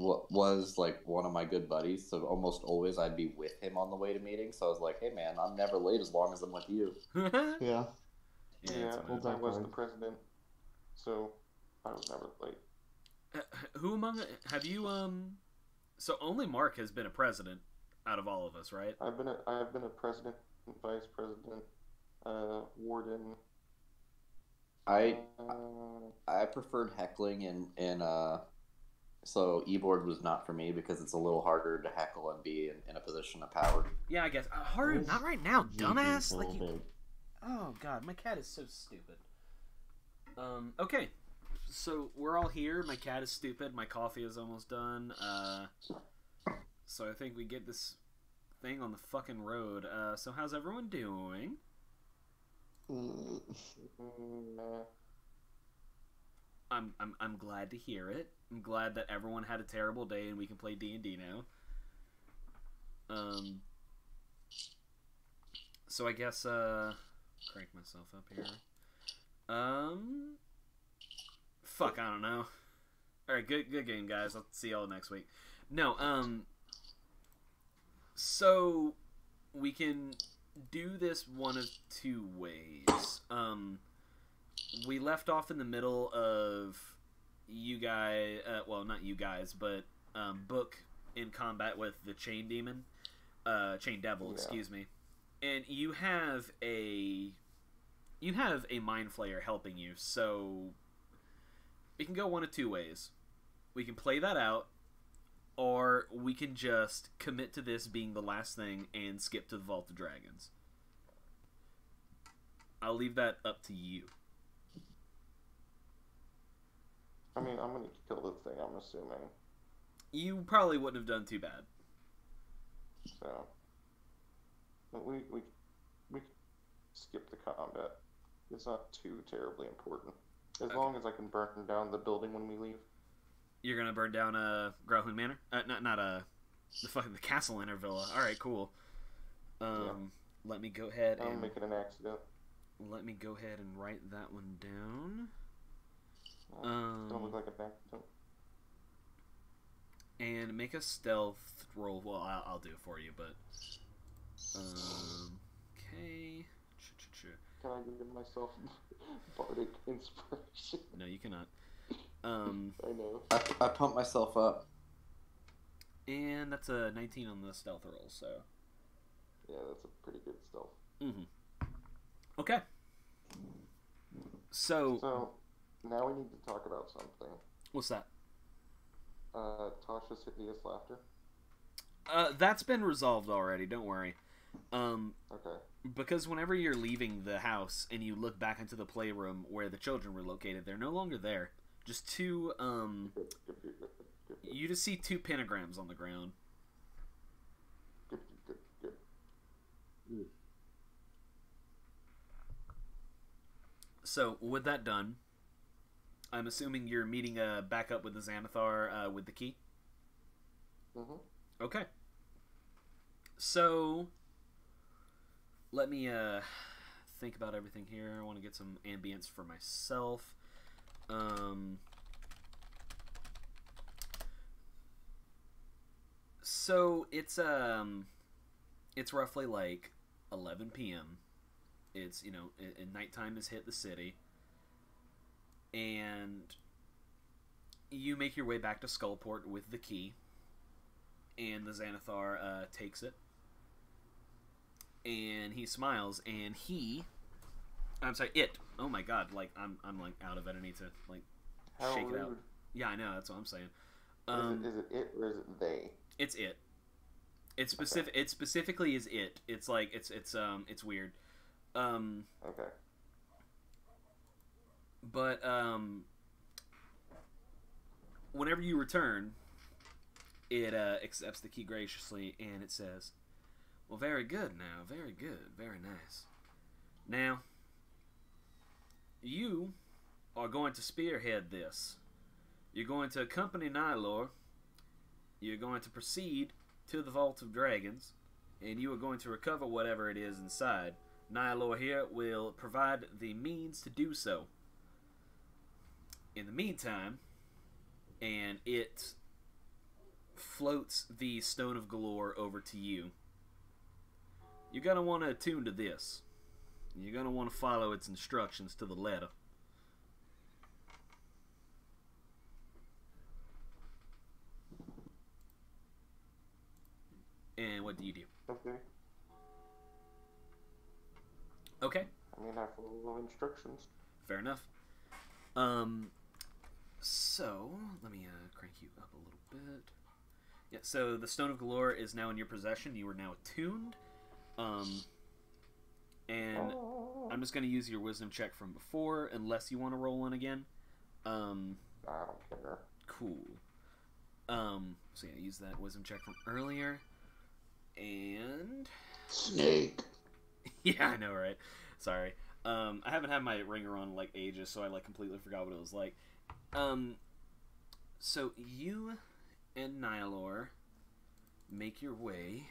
wa- was like one of my good buddies, so almost always I'd be with him on the way to meetings. So I was like, "Hey, man, I'm never late as long as I'm with you." yeah. Yeah, it's a well, I was the president, so I was never late. Uh, Who among have you um? So only Mark has been a president out of all of us, right? I've been a I've been a president, vice president, uh, warden. I Uh, I preferred heckling and and uh, so e-board was not for me because it's a little harder to heckle and be in, in a position of power. Yeah, I guess. Uh, Haru, Where's not right now, dumbass. Like you. Oh god, my cat is so stupid. Um. Okay. So we're all here. My cat is stupid. My coffee is almost done. Uh. So I think we get this thing on the fucking road. Uh. So how's everyone doing? I'm I'm I'm glad to hear it. I'm glad that everyone had a terrible day and we can play D and D now. Um. So I guess uh, crank myself up here. Um. Fuck, I don't know. All right, good good game, guys. I'll see y'all next week. No, um. So we can do this one of two ways. Um we left off in the middle of you guys uh, well not you guys but um, book in combat with the chain demon uh, chain devil Yeah. excuse me. And you have a you have a mind flayer helping you so we can go one of two ways. We can play that out or we can just commit to this being the last thing and skip to the vault of dragons. I'll leave that up to you I mean, I'm gonna kill the thing. I'm assuming. you probably wouldn't have done too bad. So, but we we we skip the combat. It's not too terribly important. As Okay. long as I can burn down the building when we leave. You're gonna burn down uh, Gralhund Manor, uh, not not uh, the fucking the Cassalanter villa. All right, cool. Um, let me go ahead I'll and make it an accident. let me go ahead and write that one down. Uh, Don't look Um, like an accident. and make a stealth roll. Well, I'll, I'll do it for you, but um, okay. Can I give myself bardic inspiration? No, you cannot. Um, I know. I, I pumped myself up. and that's a 19 on the stealth roll. So, Yeah, that's a pretty good stealth. mm-hmm. Okay. So, So now we need to talk about something. what's that? Uh, Tasha's hideous laughter. Uh, that's been resolved already. Don't worry. Um, Okay. because whenever you're leaving the house and you look back into the playroom where the children were located, they're no longer there. Just two. Um, you just see two pentagrams on the ground. So with that done, I'm assuming you're meeting uh, back up with the Xanathar uh, with the key. Mm-hmm. Okay. So let me uh think about everything here. I want to get some ambience for myself. Um So it's um it's roughly like 11 p.m. It's, you know, and nighttime has hit the city. And you make your way back to Skullport with the key and the Xanathar uh, takes it, and he smiles, and he, I'm sorry, it. Oh my god, like I'm, I'm like out of it. I need to like How shake rude. it out. Yeah, I know. That's what I'm saying. Is, Um, it, is it it or is it they? it's it. It's specific. It specifically is it. It's like it's it's um it's weird. Um, Okay. But um, whenever you return, it uh, accepts the key graciously and it says, "Well, very good. Now, very good, very nice. Now, you are going to spearhead this. You're going to accompany Nylor. You're going to proceed to the Vault of Dragons, and you are going to recover whatever it is inside. Nylor here will provide the means to do so." In the meantime, and it floats the Stone of Golorr over to you. You're gonna want to attune to this. You're gonna want to follow its instructions to the letter. And what do you do? Okay. Okay, I mean, I follow instructions. fair enough. Um, so let me uh, crank you up a little bit. Yeah, so the Stone of Golorr is now in your possession. You are now attuned. Um, and Oh, I'm just going to use your wisdom check from before, unless you want to roll one again. Um, I don't care. cool. Um, so yeah, use that wisdom check from earlier. And Snake. yeah, I know, right? Sorry. Um, I haven't had my ringer on like ages, so I like completely forgot what it was like. Um, so you and Nihiloor make your way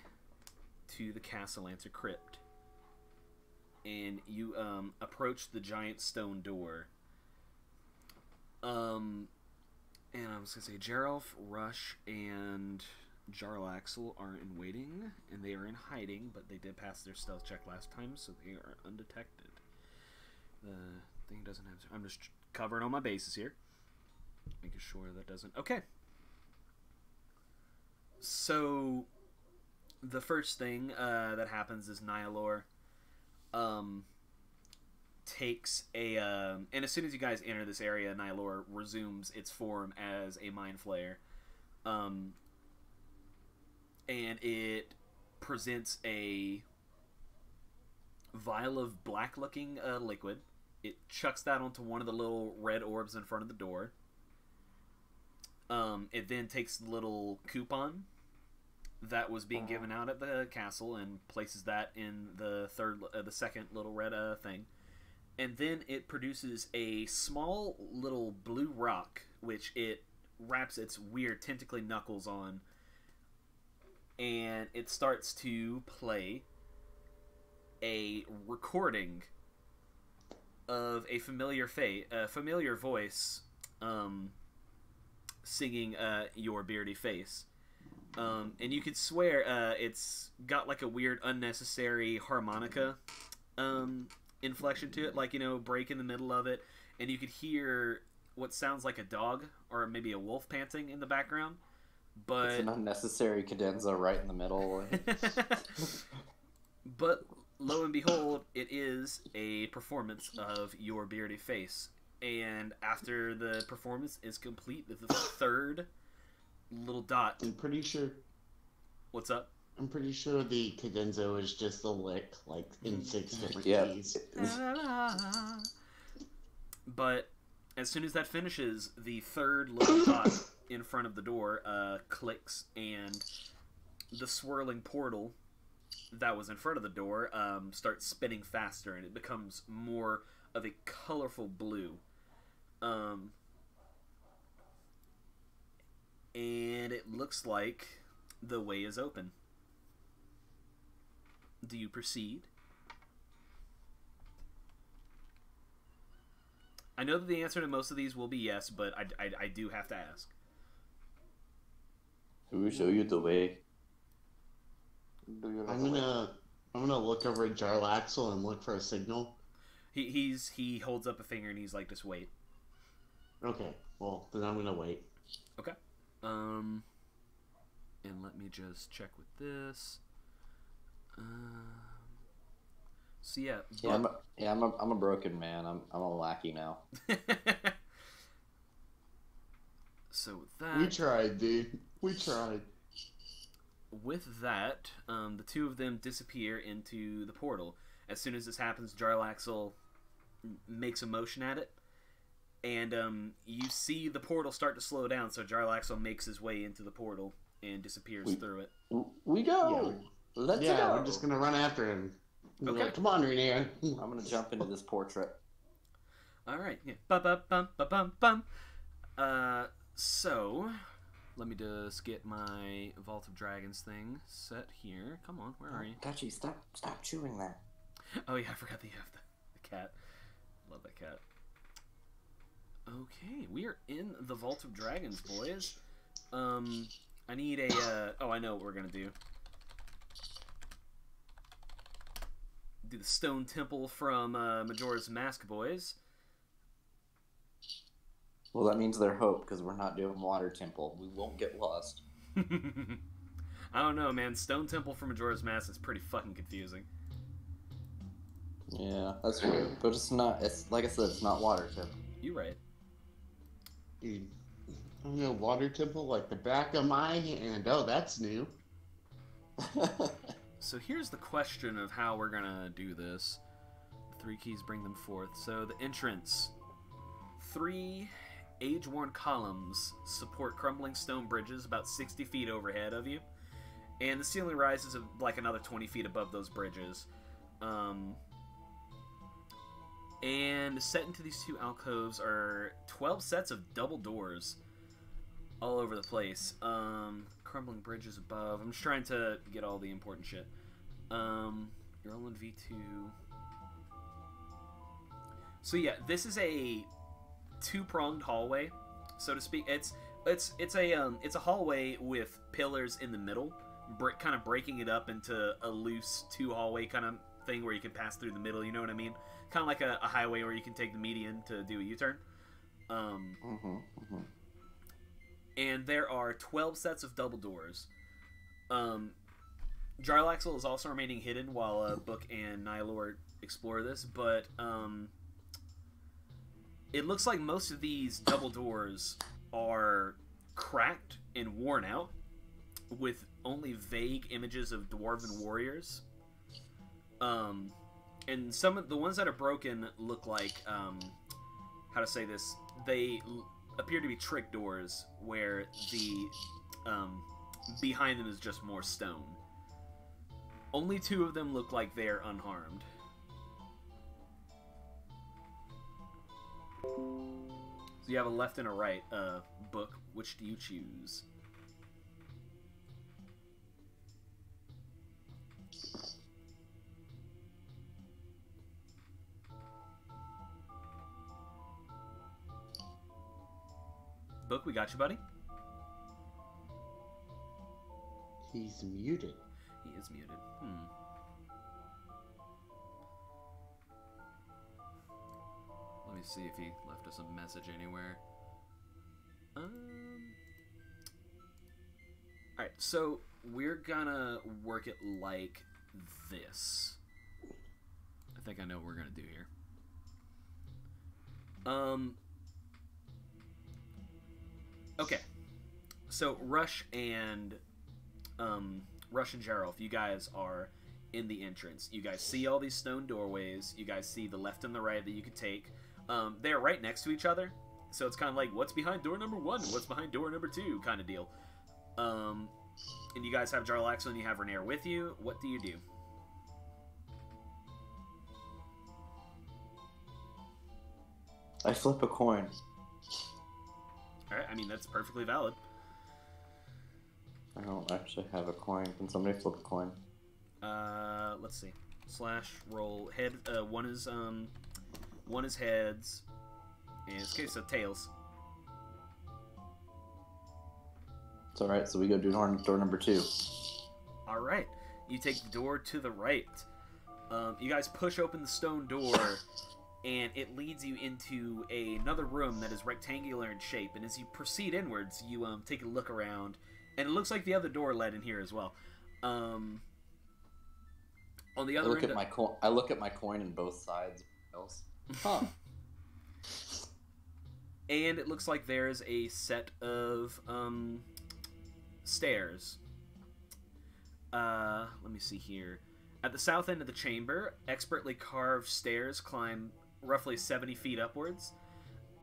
to the Cassalanter crypt, and you um approach the giant stone door. Um, and I was gonna say Geralf, Rush, and Jarlaxle are in waiting, and they are in hiding, but they did pass their stealth check last time, so they are undetected. The thing doesn't have. I'm just covering all my bases here, making sure that doesn't. Okay. So, the first thing uh, that happens is Nihiloor um, takes a. Um, and as soon as you guys enter this area, Nihiloor resumes its form as a mind flayer. Um, and it presents a vial of black looking uh, liquid. It chucks that onto one of the little red orbs in front of the door. Um, it then takes the little coupon that was being given out at the castle and places that in the third, uh, the second little red uh, thing, and then it produces a small little blue rock, which it wraps its weird tentacly knuckles on, and it starts to play a recording of a familiar fa- a familiar voice um, singing uh, "Your Beardy Face," um, and you could swear uh, it's got like a weird, unnecessary harmonica um, inflection to it, like you know, break in the middle of it, and you could hear what sounds like a dog or maybe a wolf panting in the background. But It's an unnecessary cadenza right in the middle. but lo and behold, it is a performance of Your Beardy Face. And after the performance is complete, the third little dot. I'm pretty sure. What's up? I'm pretty sure the cadenza is just a lick, like in six different Yeah. keys. But as soon as that finishes, the third little dot in front of the door uh, clicks, and the swirling portal that was in front of the door um, starts spinning faster, and it becomes more of a colorful blue. Um, and it looks like the way is open. Do you proceed? I know that the answer to most of these will be yes, but I, I, I do have to ask. Who will show you the way? Do you know I'm the gonna I'm gonna look over at Jarlaxle and look for a signal. He he's he holds up a finger and he's like, just wait. Okay, well then I'm gonna wait. Okay. Um, and let me just check with this. Um, so yeah, Yeah, I'm a, yeah, I'm a, I'm a broken man. I'm, I'm a lackey now. so with that, We tried, dude. We tried. with that, um, the two of them disappear into the portal. As soon as this happens, Jarlaxle m- makes a motion at it, and um, you see the portal start to slow down. So Jarlaxle makes his way into the portal and disappears We- through it. We go. Let's yeah, go. we're just gonna run after him. Okay. like, Come on, Renaer. I'm gonna jump into this portrait. All right. Yeah. Bum bum bum bum bum bum. Uh, so let me just get my Vault of Dragons thing set here. Come on, where are you? Dutchy, stop stop chewing that. Oh yeah, I forgot that you have the, the cat. Love that cat. Okay, we are in the Vault of Dragons, boys. Um, I need a. Uh, oh, I know what we're gonna do. Do the stone temple from uh, Majora's Mask Boys. Well, that means their hope because we're not doing water temple. We won't get lost. I don't know, man. Stone Temple from Majora's Mask is pretty fucking confusing. Yeah, that's true. But it's not. It's like I said, it's not water temple. You right. Dude, I don't know, water temple like the back of my hand. Oh, that's new. So here's the question of how we're gonna do this. Three keys bring them forth. So the entrance. Three age worn columns support crumbling stone bridges about 60 feet overhead of you. And the ceiling rises of like another 20 feet above those bridges. Um, and set into these two alcoves are 12 sets of double doors all over the place. Um, crumbling bridges above. I'm just trying to get all the important shit. Um, you're rolling V2. So yeah, this is a two-pronged hallway, so to speak. It's it's it's a um it's a hallway with pillars in the middle, kind of breaking it up into a loose two hallway kind of thing where you can pass through the middle. You know what I mean? Kind of like a, a highway where you can take the median to do a U-turn. Um, hmm hmm and there are 12 sets of double doors. Um, Jarlaxle is also remaining hidden while uh, Book and Nylord explore this, but um, it looks like most of these double doors are cracked and worn out, with only vague images of dwarven warriors. Um, and some of the ones that are broken look like um, how to say this? They appear to be trick doors where the um, behind them is just more stone. Only two of them look like they're unharmed. So you have a left and a right uh, book. Which do you choose? Book, we got you, buddy. He's muted. He is muted. Hmm. Let me see if he left us a message anywhere. Um. Alright, so we're gonna work it like this. I think I know what we're gonna do here. Um. Okay. So Rush and um, Rush and Gerald, if you guys are in the entrance. You guys see all these stone doorways. You guys see the left and the right that you could take. Um, they're right next to each other, so it's kind of like what's behind door number one, what's behind door number two, kind of deal. Um, and you guys have Jarlaxle and you have Renaer with you. What do you do? I flip a coin. All right, I mean that's perfectly valid. I don't actually have a coin. Can somebody flip a coin? Uh, let's see. Slash roll head. Uh, one is um, one is heads, and it's okay. So tails. It's all right. So we go do door, door number two. All right, you take the door to the right. Um, you guys push open the stone door, and it leads you into a, another room that is rectangular in shape. And as you proceed inwards, you um, take a look around, and it looks like the other door led in here as well. Um, on the I other look end, at my coin. I look at my coin in both sides. Else. Huh. and it looks like there's a set of um, stairs. Uh, let me see here. At the south end of the chamber, expertly carved stairs climb roughly 70 feet upwards,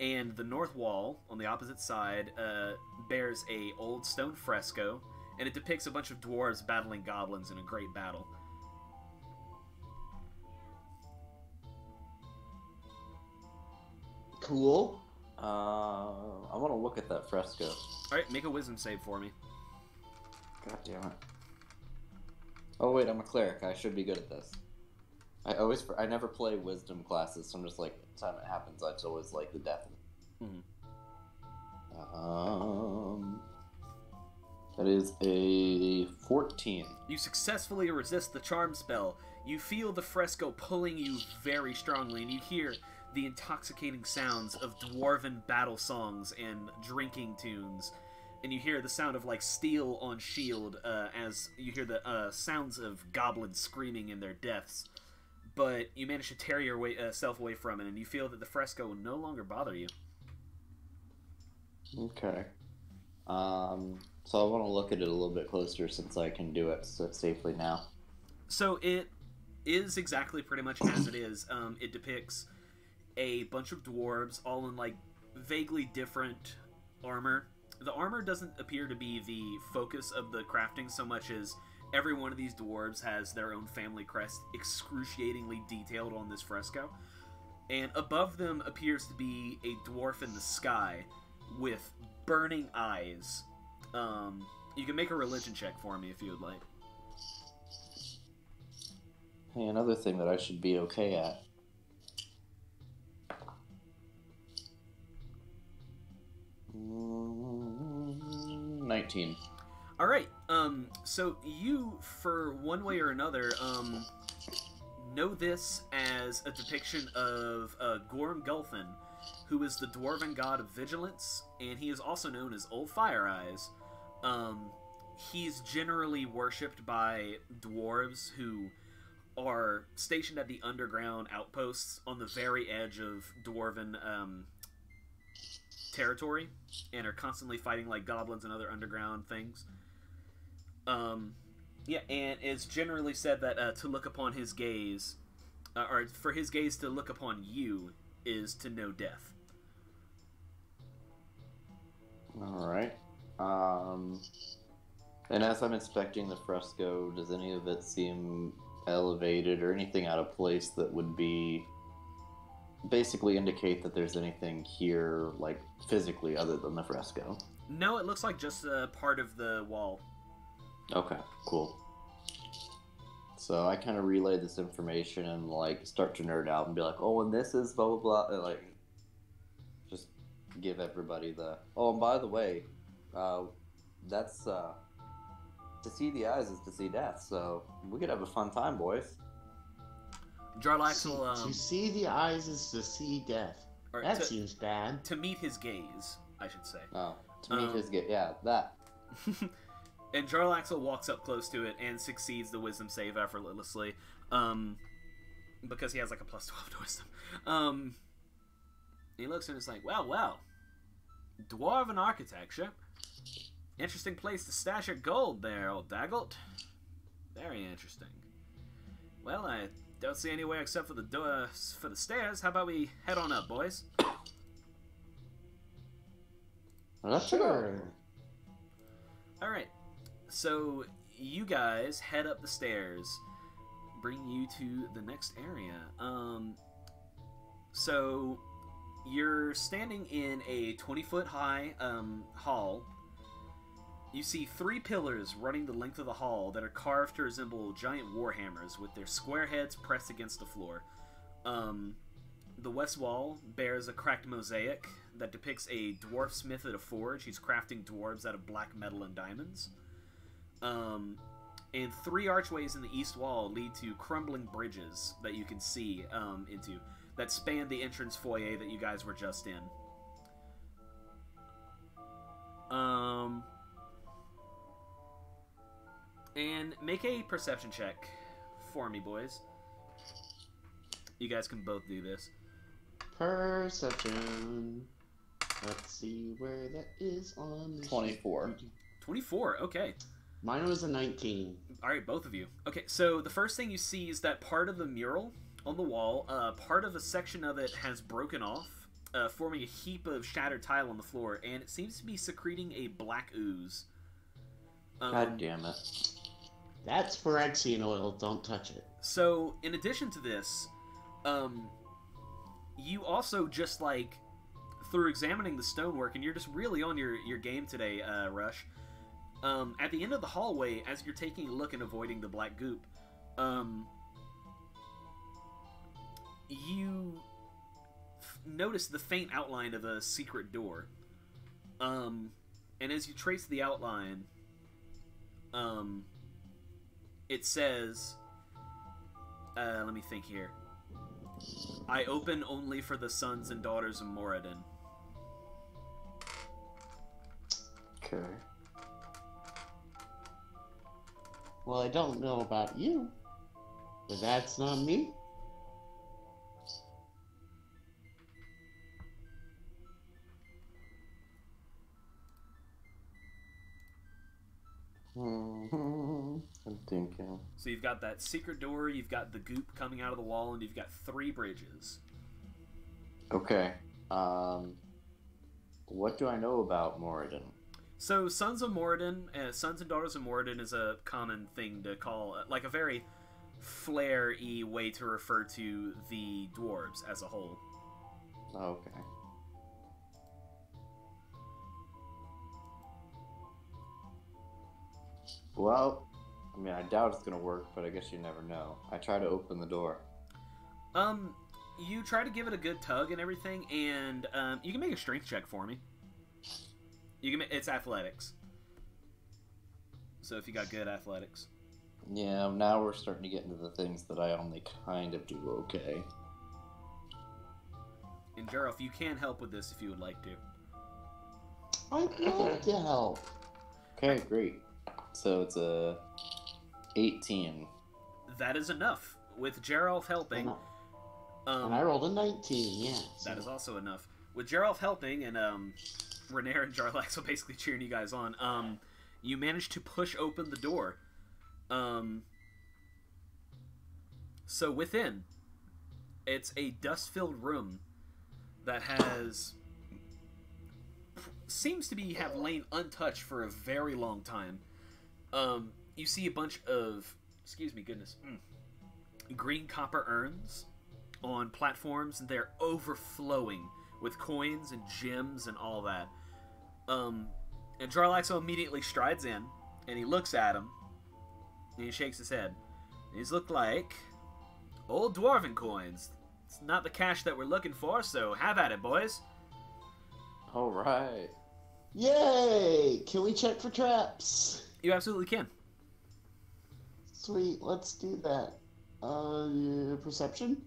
and the north wall on the opposite side uh, bears a old stone fresco, and it depicts a bunch of dwarves battling goblins in a great battle. Cool. Uh, I want to look at that fresco. All right, make a wisdom save for me. God damn it. Oh wait, I'm a cleric. I should be good at this. I always, I never play wisdom classes, so I'm just like, time it happens, it's always like the death. Mhm. Um, That is a 14. You successfully resist the charm spell. You feel the fresco pulling you very strongly, and you hear the intoxicating sounds of dwarven battle songs and drinking tunes. And you hear the sound of like steel on shield uh, as you hear the uh, sounds of goblins screaming in their deaths. But you manage to tear yourself away from it, and you feel that the fresco will no longer bother you. Okay. Um, so I want to look at it a little bit closer since I can do it safely now. So it is exactly pretty much as it is. Um, it depicts a bunch of dwarves, all in like vaguely different armor. The armor doesn't appear to be the focus of the crafting so much as every one of these dwarves has their own family crest excruciatingly detailed on this fresco. And above them appears to be a dwarf in the sky with burning eyes. Um, you can make a religion check for me if you would like. Hey, another thing that I should be okay at. Mm, Nineteen. All right. Um. So you, for one way or another, um, know this as a depiction of uh, Gorm Gulthyn, who is the dwarven god of vigilance, and he is also known as Old Fire Eyes. Um, he's generally worshipped by dwarves who are stationed at the underground outposts on the very edge of dwarven um, territory and are constantly fighting like goblins and other underground things. Um, yeah, and it's generally said that uh, to look upon his gaze, uh, or for his gaze to look upon you, is to know death. All right. Um, and as I'm inspecting the fresco, does any of it seem elevated or anything out of place that would be basically indicate that there's anything here, like physically, other than the fresco? No, it looks like just a part of the wall. Okay, cool. So I kind of relay this information and like start to nerd out and be like, "Oh, and this is blah blah blah," and, like just give everybody the. Oh, and by the way, uh, that's uh, to see the eyes is to see death. So we could have a fun time, boys. Jarlax will um, to see the eyes is to see death. or That to, seems bad. to meet his gaze, I should say. Oh, to meet Um, his gaze. yeah that. and Jarlaxle walks up close to it and succeeds the wisdom save effortlessly. Um, because he has like a plus 12 to wisdom. Um, he looks and is like, well, well. Dwarven architecture. Interesting place to stash your gold there, old Dagult. Very interesting. Well, I don't see anywhere except for the door for the stairs. How about we head on up, boys? Let's Sure. All right. So you guys head up the stairs, bring you to the next area. Um, so you're standing in a 20 foot high um, hall. You see three pillars running the length of the hall that are carved to resemble giant warhammers with their square heads pressed against the floor. Um, the west wall bears a cracked mosaic that depicts a dwarf smith at a forge. He's crafting dwarves out of black metal and diamonds. Um, and three archways in the east wall lead to crumbling bridges that you can see um, into that span the entrance foyer that you guys were just in. Um, and make a perception check for me, boys. You guys can both do this. Perception. Let's see where that is on the 24. 24, okay. Mine was a 19. All right, both of you. Okay, so the first thing you see is that part of the mural on the wall, uh, part of a section of it has broken off, uh, forming a heap of shattered tile on the floor, and it seems to be secreting a black ooze. Um, God damn it. That's Phyrexian oil. Don't touch it. So, in addition to this, um, you also just like through examining the stonework, and you're just really on your your game today, uh, Rush. Um, at the end of the hallway, as you're taking a look and avoiding the black goop, um, you notice the faint outline of a secret door. Um, and as you trace the outline, um, it says, uh, let me think here. I open only for the sons and daughters of Moradin. Okay. Well, I don't know about you, but that's not me. Hmm. I'm thinking. So you've got that secret door, you've got the goop coming out of the wall, and you've got three bridges. Okay. Um. What do I know about Moradin? So sons of Moradin, uh, sons and daughters of Moradin is a common thing to call, uh, like a very flare-y way to refer to the dwarves as a whole. Okay. Well, I mean, I doubt it's gonna work, but I guess you never know. I try to open the door. Um, you try to give it a good tug and everything, and um, you can make a strength check for me. You can. It's athletics. So if you got good athletics, Yeah, now we're starting to get into the things that I only kind of do okay. and Jareth, you can help with this if you would like to. I'd love to help. Okay, great. So it's a 18. That is enough. With Geralf helping, And um, I rolled a 19, yeah. so- That is also enough. With Geralf helping and um, Renaer and Jarlaxle basically cheering you guys on, um, you manage to push open the door. Um, so within, it's a dust-filled room that has seems to be have lain untouched for a very long time. Um, you see a bunch of excuse me, goodness, mm, green copper urns on platforms they're overflowing with coins and gems and all that. Um, and Jarlaxle immediately strides in and he looks at him and he shakes his head. These look like old dwarven coins. It's not the cash that we're looking for, so have at it, boys. All right. Yay! Can we check for traps? You absolutely can. Sweet, let's do that. Uh, perception?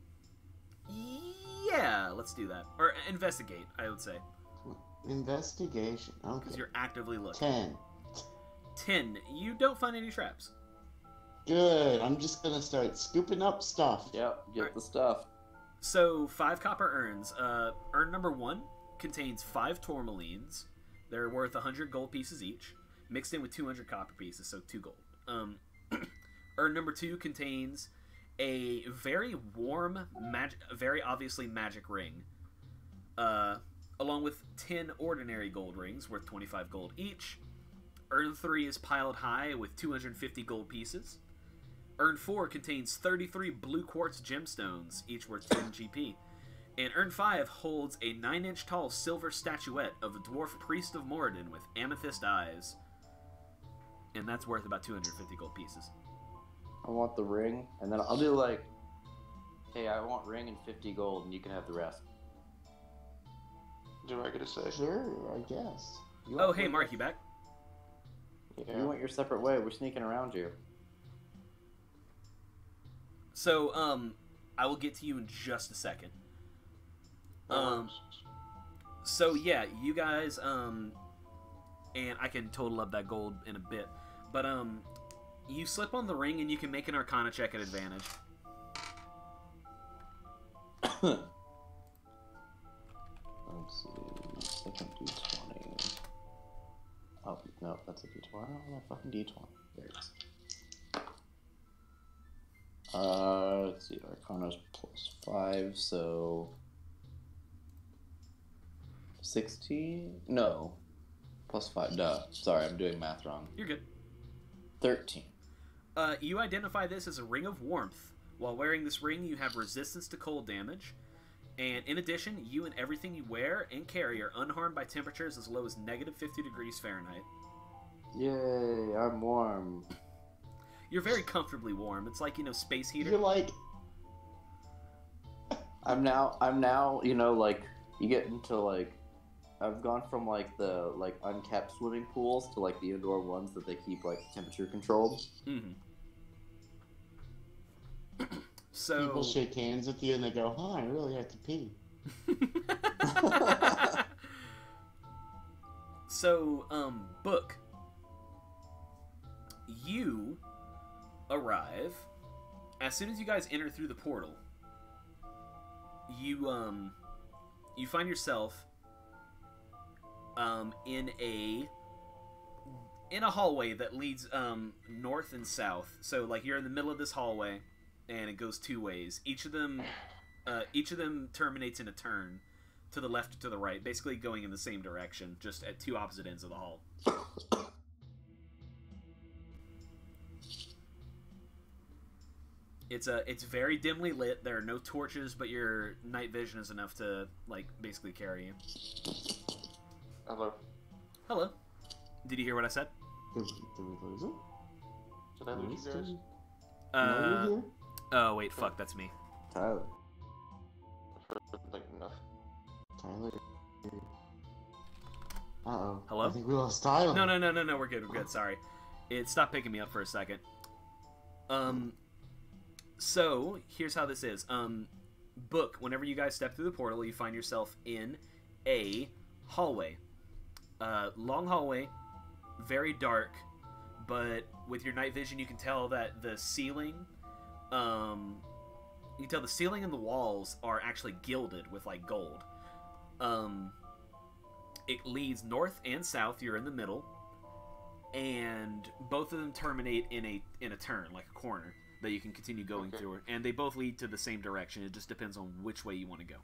Yeah, let's do that. Or investigate, I would say, Investigation. because Okay. you're actively looking. 10. 10. You don't find any traps. Good. I'm just gonna start scooping up stuff. Yep, get Alright. the stuff. So, five copper urns. Uh, urn number one contains five tourmalines. They're worth 100 gold pieces each, mixed in with 200 copper pieces, so two gold. Um, urn number two contains a very warm, magic, very obviously magic ring, uh, along with 10 ordinary gold rings worth 25 gold each. Urn three is piled high with 250 gold pieces. Urn 4 contains 33 blue quartz gemstones, each worth 10 GP. And Urn 5 holds a 9 inch tall silver statuette of a dwarf priest of Moradin with amethyst eyes. And that's worth about 250 gold pieces. I want the ring, and then I'll do like, hey, I want ring and 50 gold, and you can have the rest. Do I get to say? Sure, I guess. You Oh, want- hey, Mark, you back? Yeah. You went your separate way. We're sneaking around you. So, um, I will get to you in just a second. Um, so yeah, you guys, um, and I can total up that gold in a bit, but um, you slip on the ring and you can make an Arcana check at advantage. Second d20. Oh, no, that's a d20. I don't know my fucking d20. There it is. Uh, let's see. Arcana's plus 5, so. 16? No. Plus 5. Duh. Sorry, I'm doing math wrong. You're good. 13. Uh, you identify this as a ring of warmth. While wearing this ring, you have resistance to cold damage. And in addition, you and everything you wear and carry are unharmed by temperatures as low as negative 50 degrees Fahrenheit. Yay, I'm warm. You're very comfortably warm. It's like, you know, space heater. You're like, I'm now, I'm now, you know, like, you get into, like, I've gone from like the like uncapped swimming pools to like the indoor ones that they keep like temperature controlled. Mm-hmm. So People shake hands with you and they go, "Huh, I really have to pee." so, um, book. You arrive as soon as you guys enter through the portal. You um, you find yourself um in a in a hallway that leads um north and south. So like you're in the middle of this hallway, and it goes two ways. Each of them, uh, each of them terminates in a turn to the left or to the right, basically going in the same direction, just at two opposite ends of the hall. It's a it's very dimly lit. There are no torches, but your night vision is enough to like basically carry you. Hello. Hello. Did you hear what I said? Did, did we lose him? Did I lose you guys? Uh, No, you're here? Oh wait, fuck, that's me. Tyler. Like. Tyler. Uh oh. Hello? I think we lost Tyler. No, no, no, no, no. We're good. We're good. Sorry, it stopped picking me up for a second. Um, so here's how this is. Um, book. Whenever you guys step through the portal, you find yourself in a hallway. Uh, long hallway, very dark, but with your night vision, you can tell that the ceiling, um, you can tell the ceiling and the walls are actually gilded with like gold. Um, it leads north and south. You're in the middle, and both of them terminate in a in a turn, like a corner that you can continue going Okay. through. And they both lead to the same direction. It just depends on which way you want to go.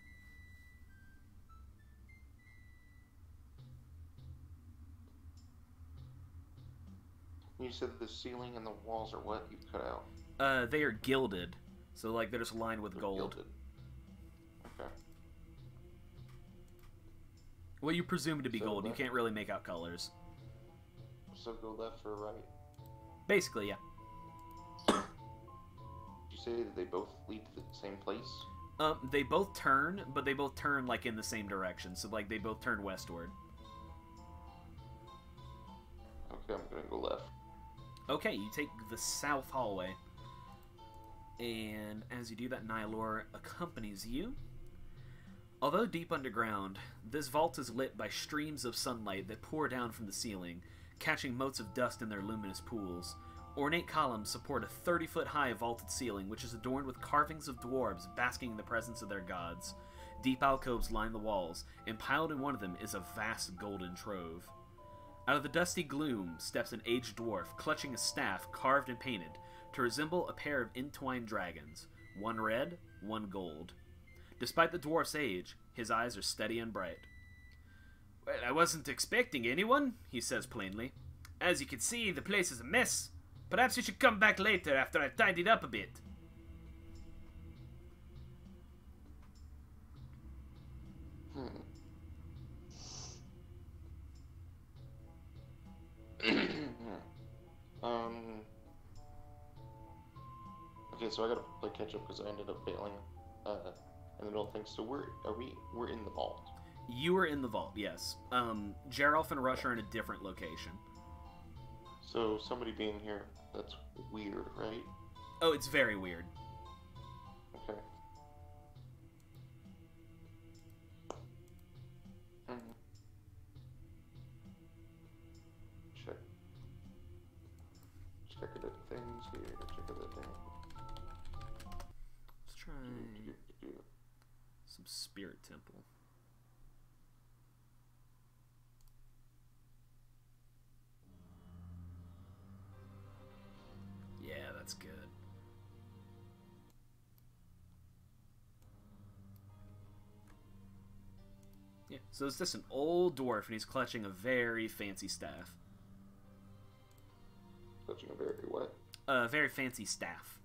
You said the ceiling and the walls are what you cut out. Uh, they are gilded, so like they're just lined with They're gold. gilded. Okay. Well, you presume to be So gold. You can't really make out colors. So go left or right. Basically, yeah. Did you say that they both lead to the same place? Um, they both turn, but they both turn like in the same direction. So like they both turn westward. Okay, I'm gonna go left. Okay, you take the south hallway. And as you do that, Nylor accompanies you. Although deep underground, this vault is lit by streams of sunlight that pour down from the ceiling, catching motes of dust in their luminous pools. Ornate columns support a 30 foot high vaulted ceiling, which is adorned with carvings of dwarves basking in the presence of their gods. Deep alcoves line the walls, and piled in one of them is a vast golden trove. Out of the dusty gloom steps an aged dwarf, clutching a staff carved and painted to resemble a pair of entwined dragons, one red, one gold. Despite the dwarf's age, his eyes are steady and bright. Well, I wasn't expecting anyone, he says plainly. As you can see, the place is a mess. Perhaps you should come back later after I've tidied up a bit. Hmm. um. Okay, so I gotta play catch up because I ended up failing uh, in the middle thing. So we're are we we're in the vault. You are in the vault, yes. Um, Geralf and Rush are in a different location. So somebody being here, that's weird, right? Oh, it's very weird. So it's just an old dwarf and he's clutching a very fancy staff. Clutching a very what? A very fancy staff.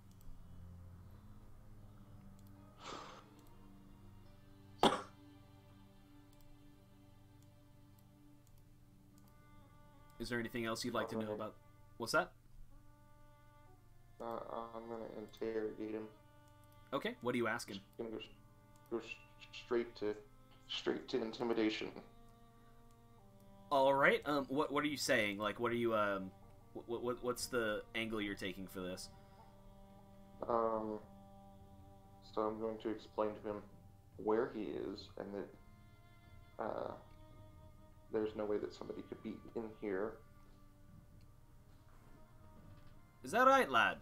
Is there anything else you'd like to know about? What's that? Uh, I'm gonna interrogate him. Okay, what are you asking? I'm Gonna go, go straight to straight to intimidation. All right. Um, what what are you saying? Like, what are you um, what, what what's the angle you're taking for this? Um, so I'm going to explain to him where he is and that uh, there's no way that somebody could be in here. Is that right, lad?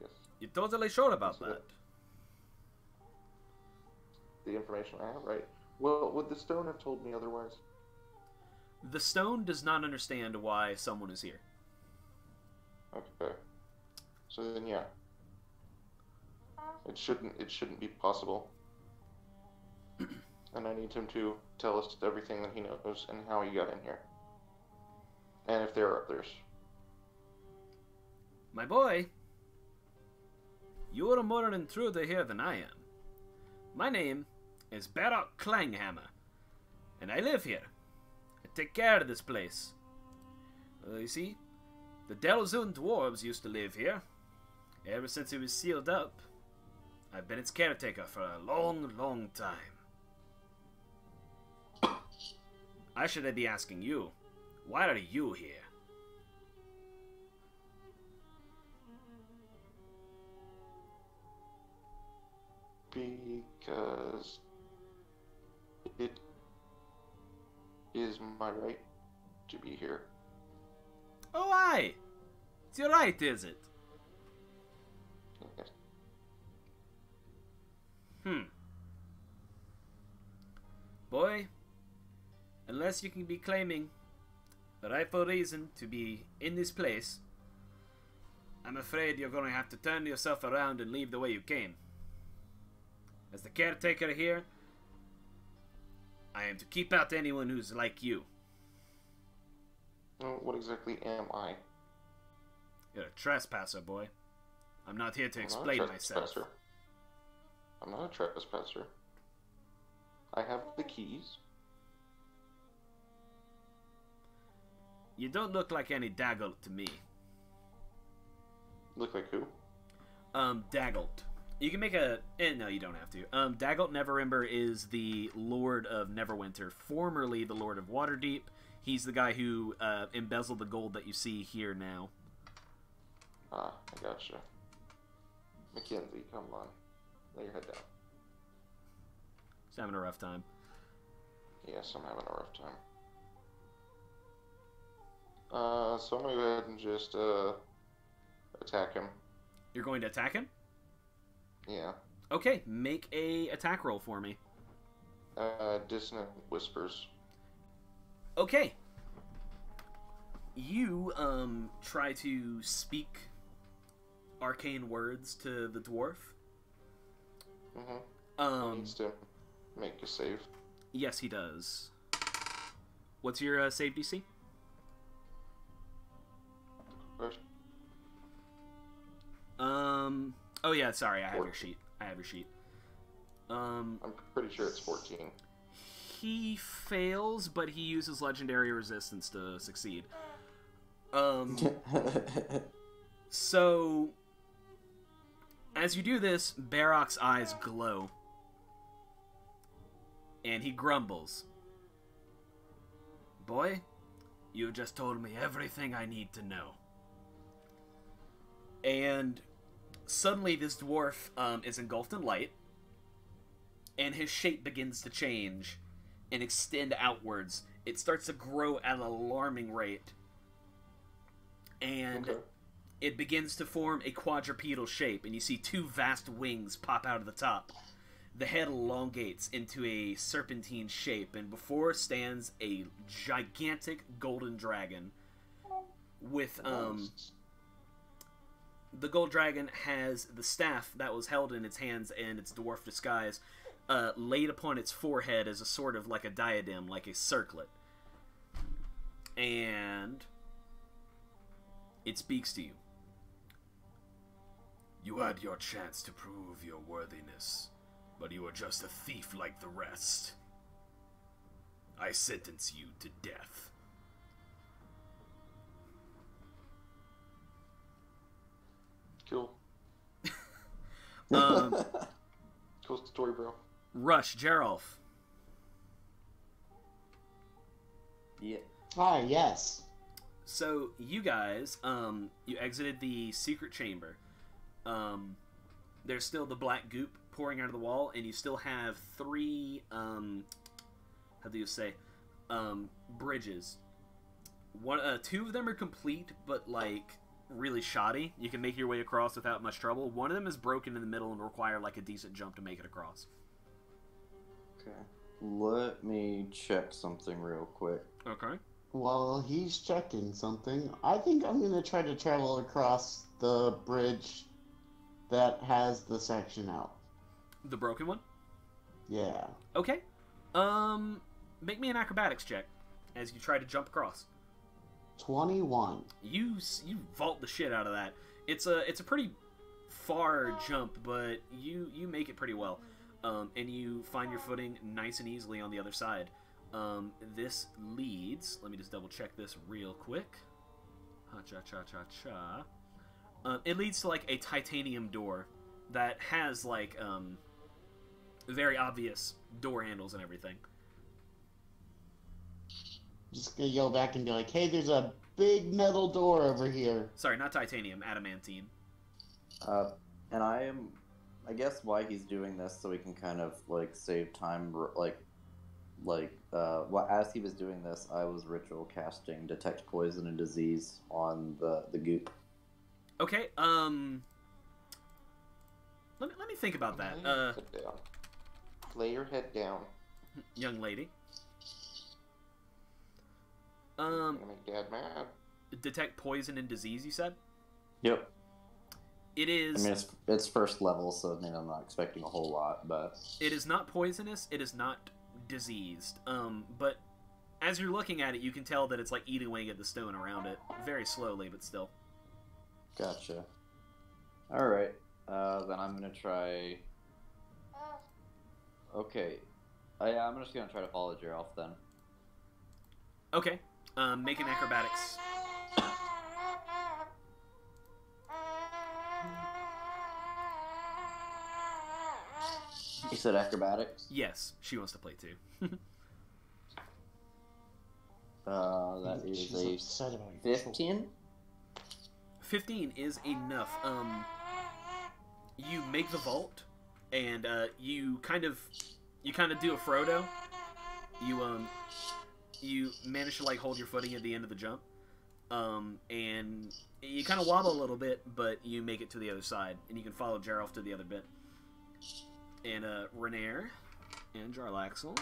Yes. You're totally sure about that? The information I have, right? Well, would the stone have told me otherwise? The stone does not understand why someone is here. Okay. So then, yeah. It shouldn't. It shouldn't be possible. and I need him to tell us everything that he knows and how he got in here. And if there are others. My boy, you're a more intruder here than I am. My name is Barak Klanghammer, and I live here. I take care of this place. Uh, you see, the Delzoun dwarves used to live here. Ever since it was sealed up, I've been its caretaker for a long, long time. I should be asking you, why are you here? Because it is my right to be here. Oh, aye! It's your right, is it? Yes. Hmm. Boy, unless you can be claiming a rightful reason to be in this place, I'm afraid you're going to have to turn yourself around and leave the way you came. As the caretaker here, I am to keep out anyone who's like you. Well, what exactly am I? You're a trespasser, boy. I'm not here to I'm explain myself. I'm not a trespasser. I have the keys. You don't look like any Dagult to me. Look like who? Um, Dagult. You can make a. Eh, no, you don't have to. Um, Dagult Neverember is the Lord of Neverwinter, formerly the Lord of Waterdeep. He's the guy who uh, embezzled the gold that you see here now. Ah, I gotcha. Mackenzie, come on. Lay your head down. He's having a rough time. Yes, I'm having a rough time. Uh, so I'm gonna go ahead and just, uh, attack him. You're going to attack him? Yeah. Okay, make a attack roll for me. Uh, Dissonant Whispers. Okay. You um try to speak arcane words to the dwarf. Mm-hmm. Um Needs to make a save. yes, he does. What's your uh, save DC? Um oh yeah, sorry, I have your sheet. I have your sheet. Um I'm pretty sure it's 14. he fails, but he uses legendary resistance to succeed. Um So, as you do this, Barrock's eyes glow. And he grumbles. Boy, you just told me everything I need to know. And suddenly, this dwarf um, is engulfed in light, and his shape begins to change and extend outwards. It starts to grow at an alarming rate. And Okay. it begins to form a quadrupedal shape, and you see two vast wings pop out of the top. The head elongates into a serpentine shape, and before stands a gigantic golden dragon. With um. The gold dragon has the staff that was held in its hands and its dwarf disguise uh, laid upon its forehead as a sort of like a diadem, like a circlet. And it speaks to you. You had your chance to prove your worthiness, but you are just a thief like the rest. I sentence you to death. Cool. Um, Cool story, bro. Rush, Geralf. Yeah. Ah, yes. So you guys, um, you exited the secret chamber. Um, there's still the black goop pouring out of the wall, and you still have three, um, how do you say, um, bridges. One, uh, two of them are complete, but like really shoddy. You can make your way across without much trouble. One of them is broken in the middle and require like a decent jump to make it across. Okay. Let me check something real quick. Okay. While he's checking something, I think I'm gonna try to travel across the bridge that has the section out. The broken one. Yeah. Okay. Um, make me an acrobatics check as you try to jump across. 21. You you vault the shit out of that. It's a it's a pretty far jump, but you you make it pretty well, um, and you find your footing nice and easily on the other side. Um, this leads. Let me just double check this real quick. Ha cha cha cha cha. Um, it leads to like a titanium door that has like um, very obvious door handles and everything. Just gonna yell back and be like, hey, there's a big metal door over here. Sorry, not titanium, adamantine. Uh, and I am, I guess, why he's doing this so we can kind of like save time, like, like, uh, well, as he was doing this, I was ritual casting detect poison and disease on the the goop. Okay. Um. Let me let me think about that. Lay your Uh, head down. Lay your head down. young lady. I'm Um, gonna make Dad mad. detect poison and disease. You said Yep. it I mean, it's it's first level, so I mean, I'm not expecting a whole lot, but It is not poisonous. It is not diseased. Um, but as you're looking at it, you can tell that it's like eating away at the stone around it, very slowly, but still. gotcha. All right. Uh, then I'm gonna try. Okay. Uh, yeah, I'm just gonna try to follow Geralf then. Okay. Um, make an acrobatics. You said acrobatics. Yes, she wants to play too. Uh, that is She's a upset about your fifteen. 15 is enough. Um, you make the vault, and uh, you kind of, you kind of do a Frodo. You um, you manage to like hold your footing at the end of the jump, um, and you kind of wobble a little bit, but you make it to the other side, and you can follow Jarolf to the other bit. And uh, Renaer and Jarlaxle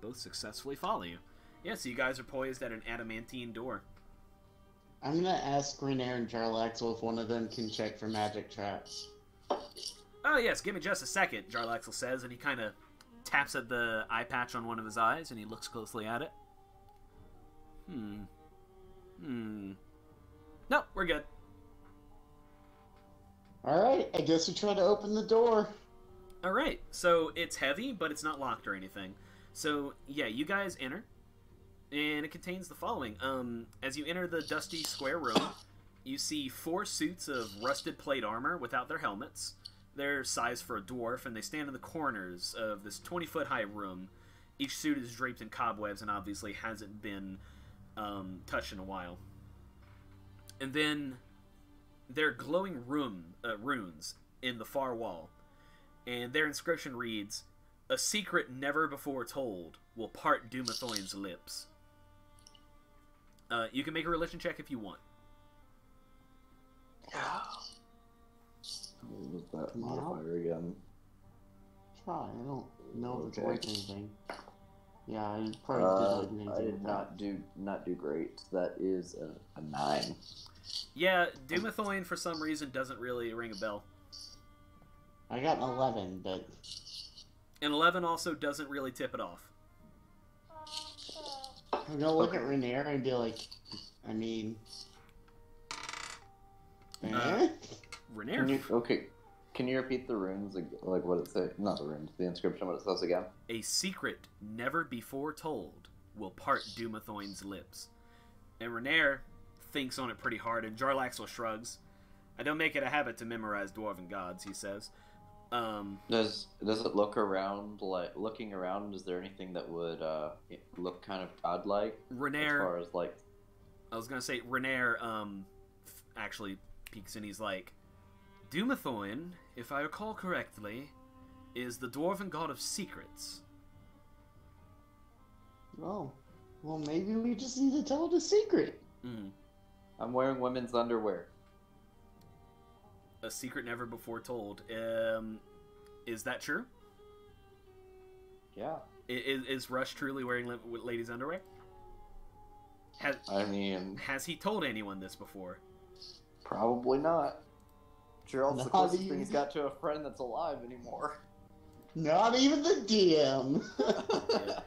both successfully follow you. Yeah, so you guys are poised at an adamantine door. I'm gonna ask Renaer and Jarlaxle if one of them can check for magic traps. Oh yes, give me just a second, Jarlaxle says, and he kind of taps at the eye patch on one of his eyes, and he looks closely at it. Hmm. Hmm. No, we're good. Alright, I guess we try to open the door. All right, so it's heavy, but it's not locked or anything. So yeah, you guys enter, and it contains the following. Um, as you enter the dusty square room, you see four suits of rusted plate armor without their helmets. They're sized for a dwarf, and they stand in the corners of this 20 foot high room. Each suit is draped in cobwebs and obviously hasn't been um, touched in a while. And then there are glowing room, uh, runes in the far wall and their inscription reads, "A secret never before told will part Dumathoin's lips." Uh, you can make a religion check if you want. What was that Come on. modifier again? Try, I don't know if it's Okay. like anything. Yeah, I probably Uh, did like anything. I did not do not do great. That is a, a nine. Yeah, Dumathoin for some reason doesn't really ring a bell. I got an 11, but And eleven also doesn't really tip it off. I'm gonna look at Renaer and be like, I mean. Uh, eh? Renaer, okay, can you repeat the runes like what it says? Not the runes, the inscription. What it says again? a secret never before told will part Dumathoin's lips. And Renaer thinks on it pretty hard, and Jarlaxle shrugs. I don't make it a habit to memorize dwarven gods, he says. Um, Does does it look around like looking around? Is there anything that would uh, look kind of godlike Renaer, as far as like? I was gonna say Renaer, um, f- actually peeks and He's like, Dumathoin, if I recall correctly, is the dwarven god of secrets. Oh, well, maybe we just need to tell the secret. Mm. I'm wearing women's underwear. A secret never before told. Um, is that true? Yeah, Is, is Rush truly wearing ladies' underwear? Has I mean, Has he told anyone this before? probably not. Gerald's the Not closest thing even- he's got to a friend that's alive anymore. Not even the DM. Yeah.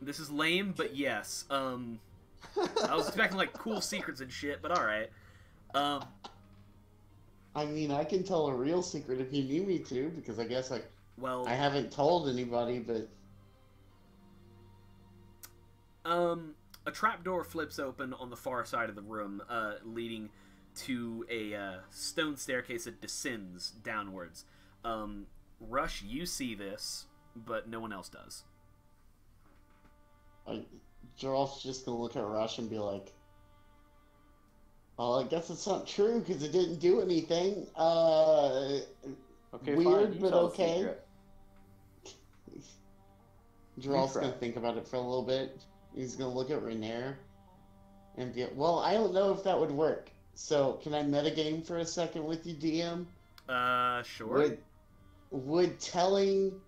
This is lame, but yes. Um, I was expecting like cool secrets and shit, but all right. Um, I mean, I can tell a real secret if you need me to, because I guess I well, I haven't told anybody, but um, a trapdoor flips open on the far side of the room, uh, leading to a uh, stone staircase that descends downwards. Um, Rush, you see this, but no one else does. I, Gerald's just gonna look at Rush and be like, "Well, I guess it's not true because it didn't do anything." Uh, Okay, Weird, fine. You but okay. secret. Gerald's gonna think about it for a little bit. He's gonna look at Renaer and be, "Well, I don't know if that would work. So, can I metagame for a second with you, DM? Uh, sure. Would would telling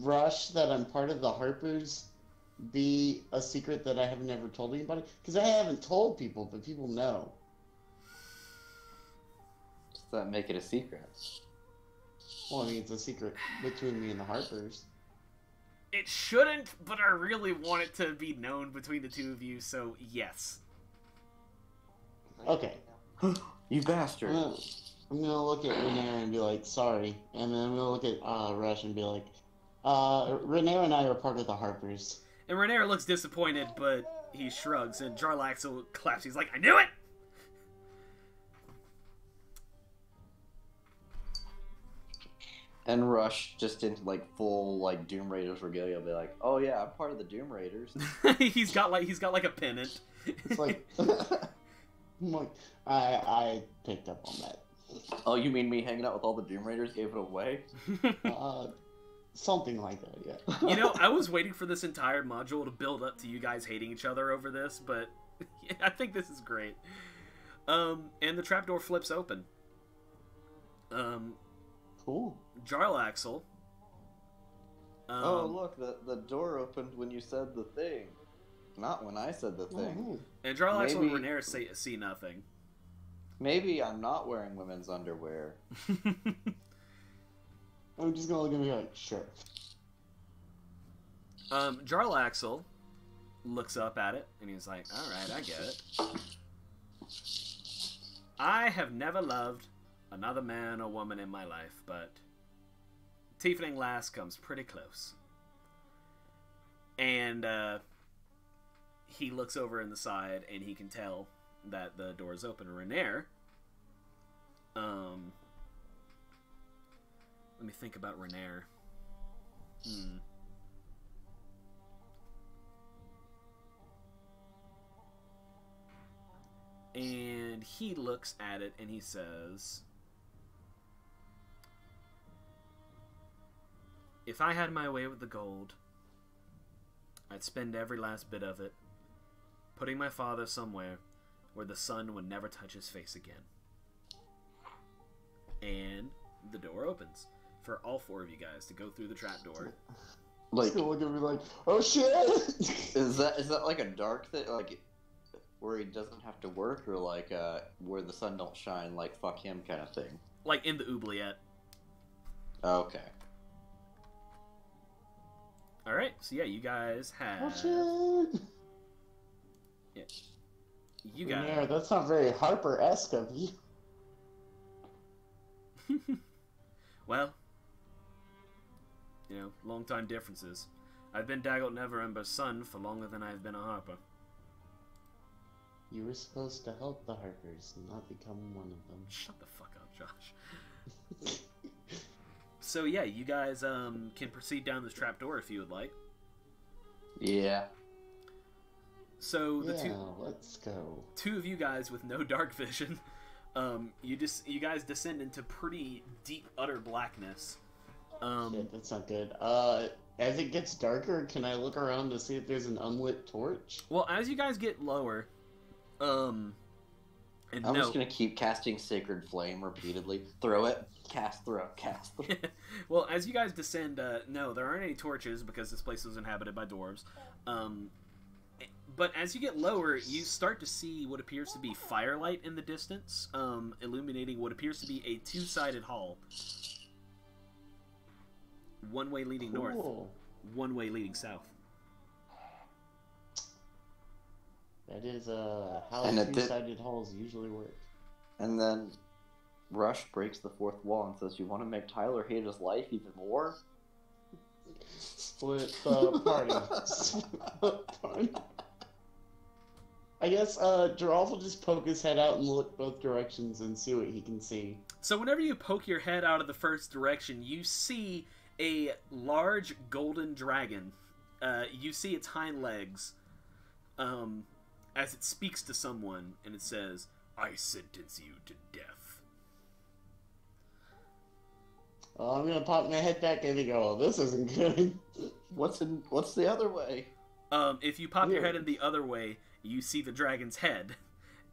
Rush that I'm part of the Harpers be a secret that I have never told anybody? Because I haven't told people, but people know. Does that make it a secret? Well, I mean, it's a secret between me and the Harpers. It shouldn't, but I really want it to be known between the two of you, so yes. Okay. You I'm bastard! gonna, I'm gonna look at Renaer and be like, sorry. And then I'm gonna look at uh, Rush and be like, uh, Renaer and I are part of the Harpers. And Renaer looks disappointed, but he shrugs, and Jarlaxle claps. He's like, I knew it! And Rush just into like full like Doom Raiders regalia. Be like, oh yeah, I'm part of the Doom Raiders. he's got like he's got like a pennant. It's like, I'm like, I, I picked up on that. oh, you mean me hanging out with all the Doom Raiders gave it away? Uh, something like that, yeah. you know, I was waiting for this entire module to build up to you guys hating each other over this, but I think this is great. Um, and the trapdoor flips open. Um, Cool. Jarlaxle. Um, oh look, the the door opened when you said the thing, not when I said the thing. Oh, And Jarlaxle and Maybe- Renair see, see nothing. Maybe I'm not wearing women's underwear. I'm just gonna look at me like, sure. um, Jarlaxle looks up at it and he's like, "All right, I get it. I have never loved another man or woman in my life, but Tiefling Lass comes pretty close." And uh, he looks over in the side and he can tell that the door is open. Renaer, um, let me think about Renaer. Hmm. And he looks at it and he says, If I had my way with the gold, I'd spend every last bit of it, putting my father somewhere where the sun would never touch his face again. And the door opens for all four of you guys to go through the trapdoor. Like, look at me like, oh shit! is that is that like a dark thing, like where he doesn't have to work, or like uh, where the sun don't shine, like fuck him kind of thing? Like in the oubliette. Okay. Alright, so yeah, you guys have. oh shit! You got. Yeah, that's not very Harper-esque of you. well, you know, long time differences. I've been Dagult Neverember's son for longer than I've been a Harper. You were supposed to help the Harpers, not become one of them. Shut the fuck up, Josh. So yeah, you guys um, can proceed down this trapdoor if you would like. Yeah. So the yeah, two let's go. two of you guys with no dark vision, um, you just you guys descend into pretty deep, utter blackness. Um, Shit, that's not good. Uh, as it gets darker, can I look around to see if there's an unlit torch? well, as you guys get lower, um, and I'm no, just gonna keep casting Sacred Flame repeatedly. Throw it, cast, throw, cast. Throw. well, as you guys descend, uh, no, there aren't any torches because this place was inhabited by dwarves. Um, but as you get lower, you start to see what appears to be firelight in the distance, um, illuminating what appears to be a two-sided hall. One way leading north, one way leading south. That is uh how And it did- two-sided halls usually work. And then Rush breaks the fourth wall and says, "You want to make Tyler hate his life even more?" Split the party. Split the party. I guess uh Geralf will just poke his head out and look both directions and see what he can see. So whenever you poke your head out of the first direction, you see a large golden dragon. Uh, you see its hind legs um, as it speaks to someone, and it says, "I sentence you to death." Oh, I'm gonna pop my head back in and go, oh, this isn't good. What's in? What's the other way? Um, if you pop your head in the other way, you see the dragon's head,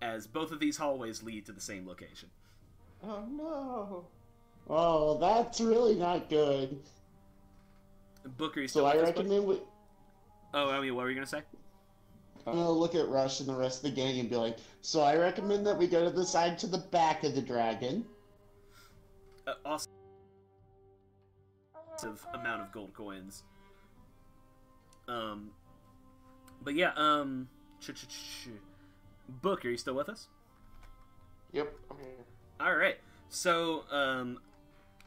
as both of these hallways lead to the same location. Oh no! Oh, that's really not good. Booker, So I recommend we Oh, I mean, what were you gonna say? I'm gonna look at Rush and the rest of the gang and be like, so I recommend that we go to the side to the back of the dragon. uh, awesome amount of gold coins. Um, but yeah, um, Book, are you still with us? Yep, I'm here. All right. So, um,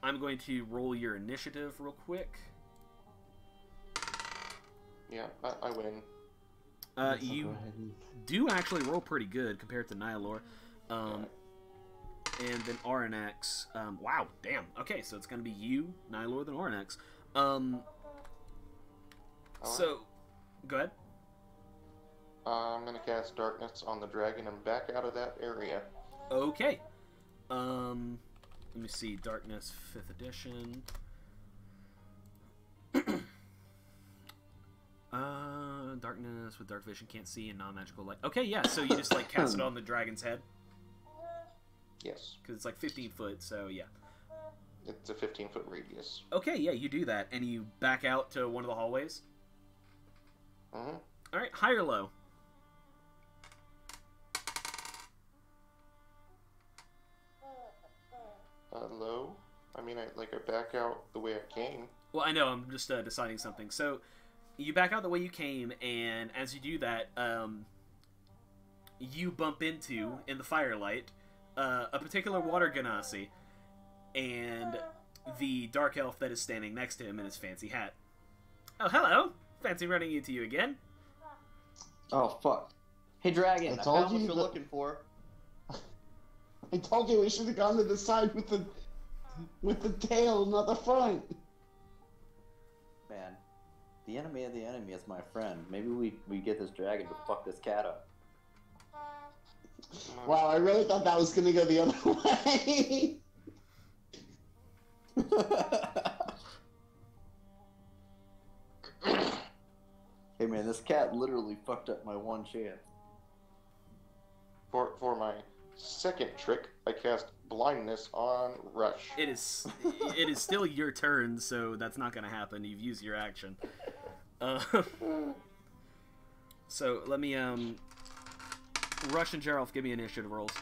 I'm going to roll your initiative real quick. Yeah, I, I win. Uh, you go ahead and- do actually roll pretty good compared to Nihiloor. Um, and then Aurinax. Um, wow, damn. Okay, so it's gonna be you, Nihiloor, then Aurinax. Um, Alright. so, go ahead. I'm gonna cast darkness on the dragon and back out of that area. Okay. Um, let me see. Darkness, fifth edition. uh, darkness with dark vision, can't see, and non-magical light. Okay, yeah. So you just like cast it on the dragon's head Yes, because it's like 15 foot. So yeah. it's a 15 foot radius. Okay, yeah. You do that, and you back out to one of the hallways. hmm All right, high or low. Uh, low. I mean, I like I back out the way I came. Well, I know. I'm just uh, deciding something. So, you back out the way you came, and as you do that, um, you bump into in the firelight uh, a particular water genasi, and the dark elf that is standing next to him in his fancy hat. Oh, hello! Fancy running into you again. Oh fuck! Hey, dragon! I I, told found what you you're that- looking for. I told you we should have gone to the side with the with the tail, not the front. Man, the enemy of the enemy is my friend. Maybe we we get this dragon to fuck this cat up. Uh, wow, I really thought that was gonna go the other way. hey man, this cat literally fucked up my one chance. For for my second trick, I cast blindness on Rush. It is. it is still your turn, so that's not going to happen. You've used your action. Uh, so let me um. Rush and Gerald, give me initiative rolls.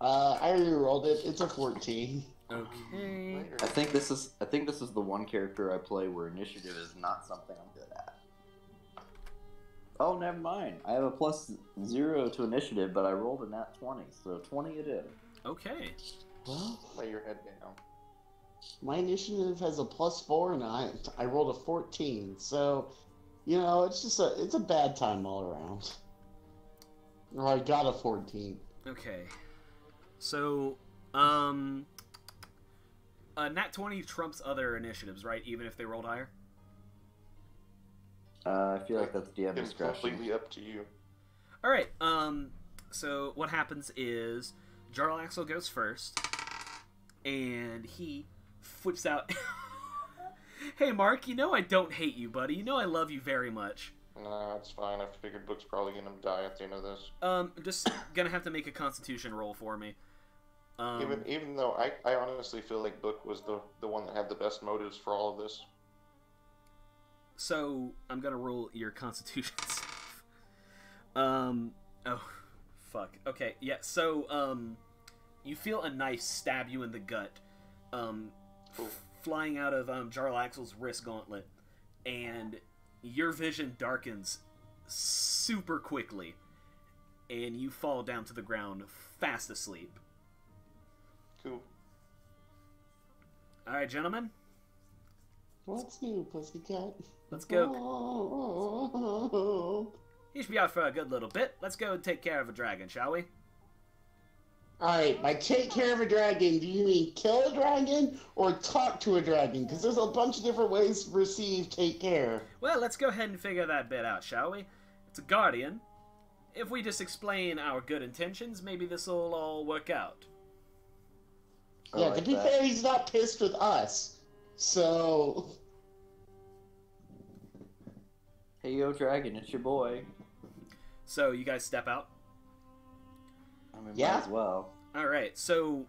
Uh, I already rolled it. It's a 14. Okay. I think this is I think this is the one character I play where initiative is not something I'm good at. Oh, never mind. I have a plus zero to initiative, but I rolled a nat twenty, so twenty it is. Okay. Well, Lay your head down. my initiative has a plus four, and I I rolled a 14. So, you know, it's just a it's a bad time all around. Or I got a 14. Okay. So, um, uh, nat 20 trumps other initiatives, right? Even if they rolled higher. Uh, I feel like that's DM It's discretion. completely up to you. All right. Um. So what happens is Jarlaxle goes first, and he flips out. hey, Mark. You know I don't hate you, buddy. You know I love you very much. Nah, it's fine. I figured Book's probably gonna die at the end of this. Um. Just gonna have to make a Constitution roll for me. Um, even even though I, I honestly feel like Book was the the one that had the best motives for all of this. So I'm gonna roll your Constitution. Um. Oh, fuck. Okay. Yeah. So um, you feel a knife stab you in the gut, um, Ooh. flying out of um Jarlaxle's wrist gauntlet, and your vision darkens super quickly, and you fall down to the ground fast asleep. Cool. All right, gentlemen, What's new, pussycat? Let's go. He should be out for a good little bit. Let's go and take care of a dragon, shall we? Alright, by take care of a dragon, do you mean kill a dragon or talk to a dragon? Because there's a bunch of different ways to receive take care. Well, let's go ahead and figure that bit out, shall we? It's a guardian. If we just explain our good intentions, maybe this will all work out. I yeah, like to be that. fair, he's not pissed with us. So, Hey, yo, dragon, it's your boy. So, you guys step out. I mean, Yeah. might as well. All right. So,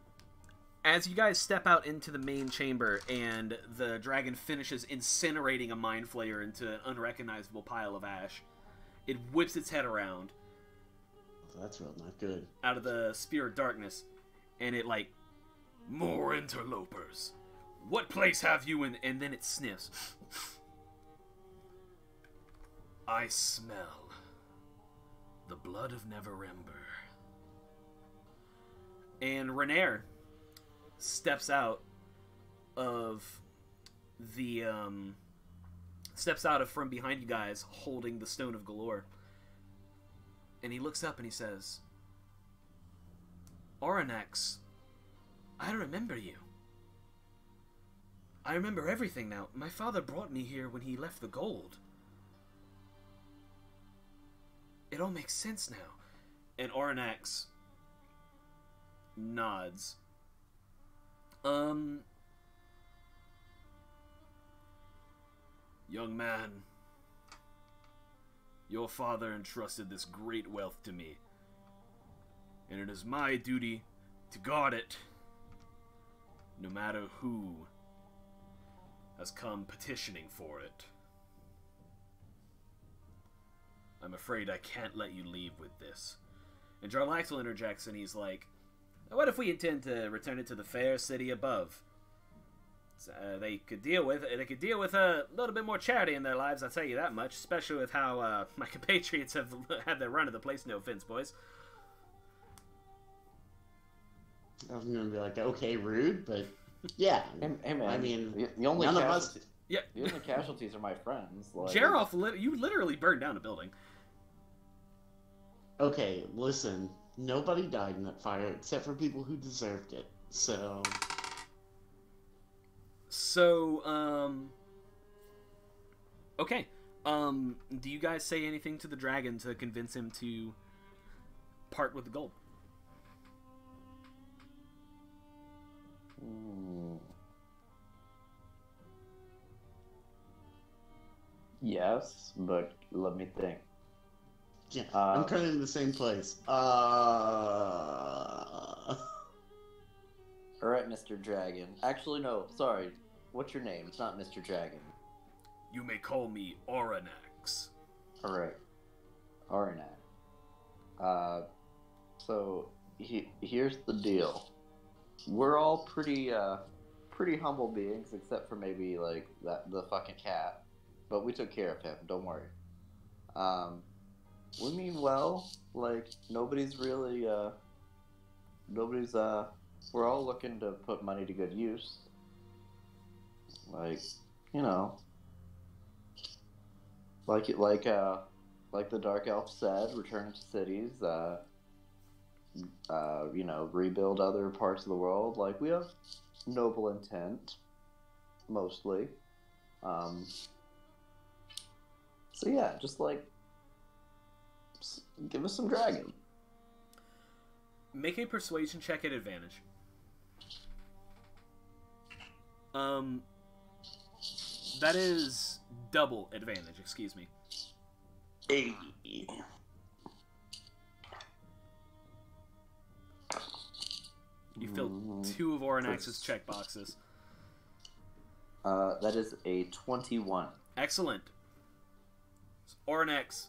as you guys step out into the main chamber and the dragon finishes incinerating a mind flayer into an unrecognizable pile of ash, it whips its head around oh, that's real not good. out of the spear of darkness, and it like more interlopers. What place have you in? And then it sniffs. I smell the blood of Neverember. And Renaer steps out of the um steps out of from behind you guys holding the Stone of Golorr. And he looks up and he says, Aurinax, I remember you. I remember everything now. My father brought me here when he left the gold. It all makes sense now. And Aurinax nods. Um. Young man, your father entrusted this great wealth to me, and it is my duty to guard it, no matter who has come petitioning for it. I'm afraid I can't let you leave with this. And Jarlaxle interjects and he's like, What if we intend to return it to the fair city above? Uh, they could deal with they could deal with a little bit more charity in their lives. I'll tell you that much. Especially with how uh, my compatriots have had their run of the place. No offense, boys. I was gonna be like, okay, rude, but yeah. Hey, hey, man. I mean, the, the only none of us- casualties, Yeah. the only casualties are my friends. Like, Jeroff, lit- you literally burned down a building. Okay, listen. Nobody died in that fire except for people who deserved it. So, So, um, okay. Um, do you guys say anything to the dragon to convince him to part with the gold? Hmm. Yes, but let me think. Yeah, Uh, I'm kind of in the same place. Uh, All right, Mr. Dragon. Actually, no. Sorry. What's your name? It's not Mr. Dragon. You may call me Aurinax. All right. Arnett. Uh, so he, here's the deal. We're all pretty, uh, pretty humble beings, except for maybe like that the fucking cat. But we took care of him. Don't worry. Um, we mean well. Like nobody's really, uh, nobody's, uh, we're all looking to put money to good use. Like, you know, like like uh, like the dark elf said, return to cities. Uh, uh, you know, rebuild other parts of the world. Like we have noble intent, mostly. Um, so yeah, just like give us some dragon. Make a persuasion check at advantage. Um, that is double advantage. Excuse me. Hey. You filled two of Aurinax's check boxes. Uh, that is a twenty-one. Excellent. Aurinax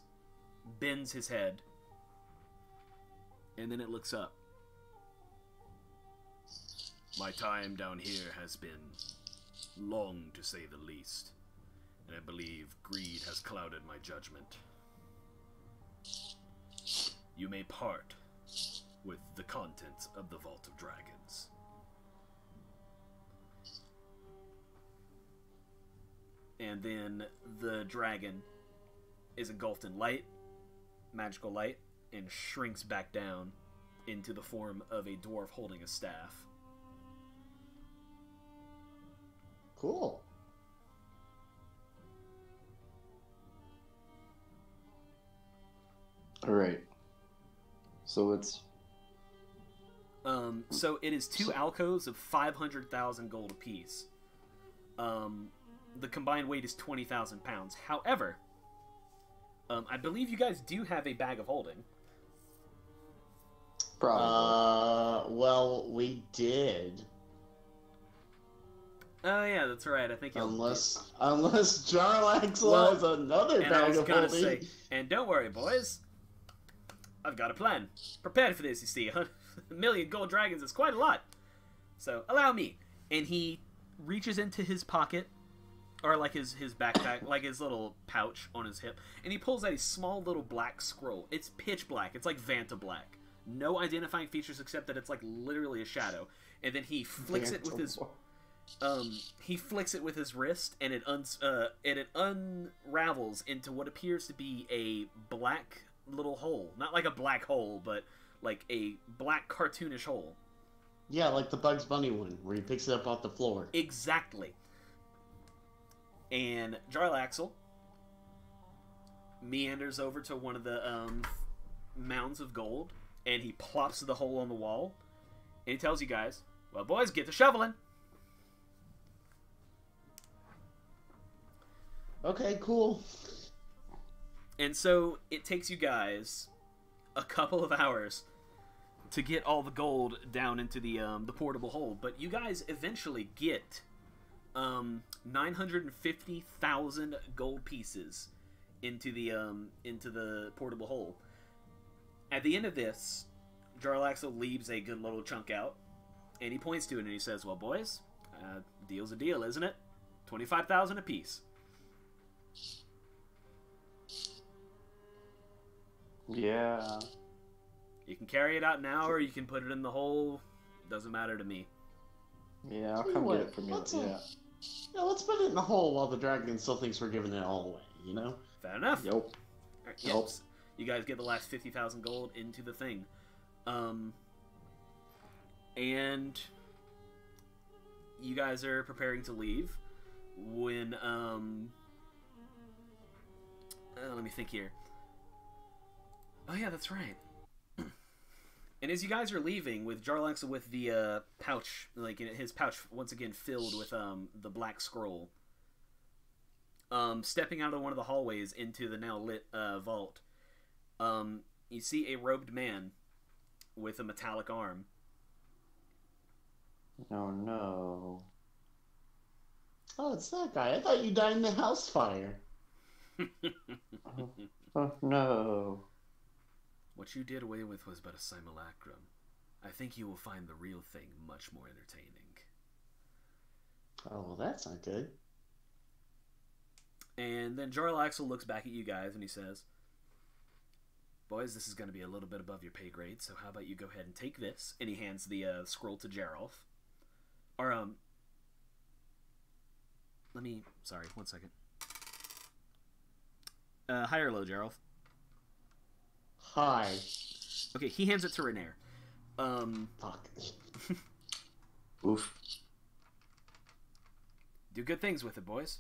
bends his head, and then it looks up. My time down here has been long, to say the least, and I believe greed has clouded my judgment. You may part with the contents of the Vault of Dragons. And then the dragon is engulfed in light, magical light, and shrinks back down into the form of a dwarf holding a staff. Cool. All right. So it's Um, so it is two alcoves of 500,000 gold apiece. Um, the combined weight is 20,000 pounds. However, um, I believe you guys do have a bag of holding. probably. Uh, well, we did. Oh yeah, that's right. I think you'll- Unless, unless Jarlaxle Well, has another and I bag was of gonna holding. say, and don't worry, boys. I've got a plan. Prepared for this, you see. A million gold dragons is quite a lot. So allow me. And he reaches into his pocket, or like his his backpack, like his little pouch on his hip, and he pulls out a small little black scroll. It's pitch black. It's like Vanta black. No identifying features except that it's like literally a shadow. And then he flicks it with his um, he flicks it with his wrist, and it uns uh, and it unravels into what appears to be a black little hole. Not like a black hole, but like a black cartoonish hole. Yeah, like the Bugs Bunny one, where he picks it up off the floor. Exactly. And Jarlaxle meanders over to one of the um, mounds of gold, and he plops the hole on the wall, and he tells you guys, "Well, boys, get to shoveling." Okay, cool. And so it takes you guys a couple of hours to get all the gold down into the um, the portable hole, but you guys eventually get um, nine hundred and fifty thousand gold pieces into the um, into the portable hole. At the end of this, Jarlaxle leaves a good little chunk out, and he points to it and he says, "Well, boys, uh, deal's a deal, isn't it? Twenty-five thousand apiece." yeah. You can carry it out now, or you can put it in the hole. Doesn't matter to me. Yeah, I'll come what, get it from you. let's, uh, Yeah. Yeah, let's put it in the hole while the dragon still thinks we're giving it all away, you know? Fair enough. Yep. Alright, Yep. yes. You guys get the last fifty thousand gold into the thing, um, and you guys are preparing to leave when um. uh, let me think here. Oh yeah, that's right. And as you guys are leaving, with Jarlaxle with the uh, pouch, like his pouch once again filled with um, the black scroll, um, stepping out of one of the hallways into the now lit uh, vault, um, you see a robed man with a metallic arm. Oh no. Oh, it's that guy. I thought you died in the house fire. Oh no. What you did away with was but a simulacrum. I think you will find the real thing much more entertaining. Oh, well, that's not good. And then Jarlaxle looks back at you guys and he says, Boys, this is going to be a little bit above your pay grade, so how about you go ahead and take this? And he hands the uh, scroll to Geralf. Or, um. Let me. Sorry, one second. Uh, high or low, Geralf? Hi. Okay, he hands it to Renaer. Um, Fuck. Oof. Do good things with it, boys.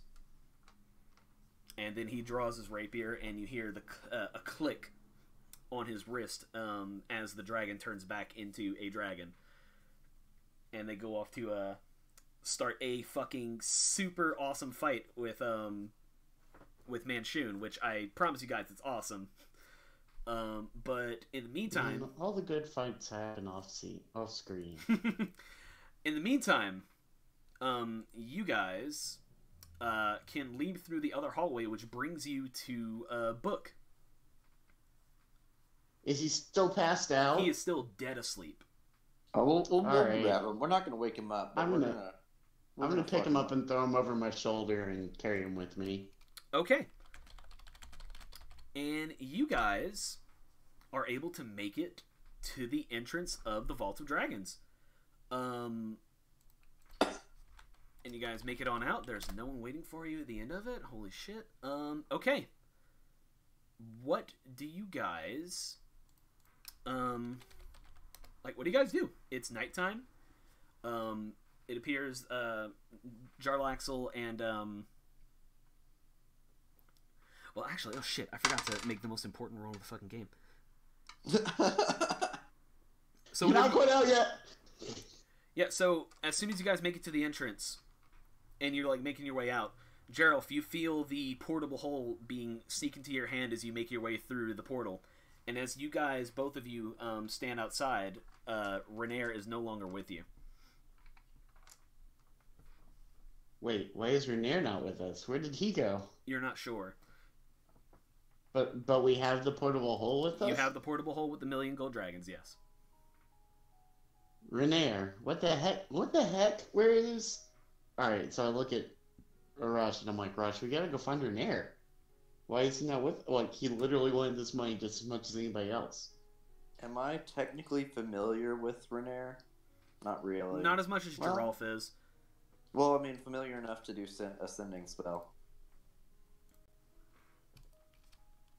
And then he draws his rapier, and you hear the uh, a click on his wrist um, as the dragon turns back into a dragon. And they go off to uh, start a fucking super awesome fight with um, with Manshoon, which I promise you guys it's awesome. Um, but in the meantime, Mm, all the good fights happen off scene, off screen. in the meantime, um, you guys uh, can lead through the other hallway, which brings you to uh, Book. Is he still passed out? He is still dead asleep. Oh, we'll, we'll, we'll Alright. grab him. We're not gonna wake him up. But I'm we're gonna- gonna. I'm gonna pick him up and throw him over my shoulder and carry him with me. Okay. And you guys are able to make it to the entrance of the Vault of Dragons. Um and you guys make it on out. There's no one waiting for you at the end of it. Holy shit. Um okay. What do you guys um like what do you guys do? It's nighttime. Um it appears uh Jarlaxle and um well, actually, oh shit, I forgot to make the most important role of the fucking game. So You're not quite out yet. yeah, so as soon as you guys make it to the entrance, and you're like making your way out, Geralf, you feel the portable hole being sneak into your hand as you make your way through the portal, and as you guys, both of you, um, stand outside, uh, Renaer is no longer with you. Wait, why is Renaer not with us? Where did he go? You're not sure. But but we have the portable hole with us. You have the portable hole with the million gold dragons, yes. Renaer, What the heck? What the heck? Where is? All right, so I look at Rush and I'm like, Rush, we gotta go find Renaer. Why is he not with? Like he literally wanted this money just as much as anybody else. Am I technically familiar with Renaer? Not really. Not as much as Well- Geralf is. Well, I mean, familiar enough to do sen- ascending spell.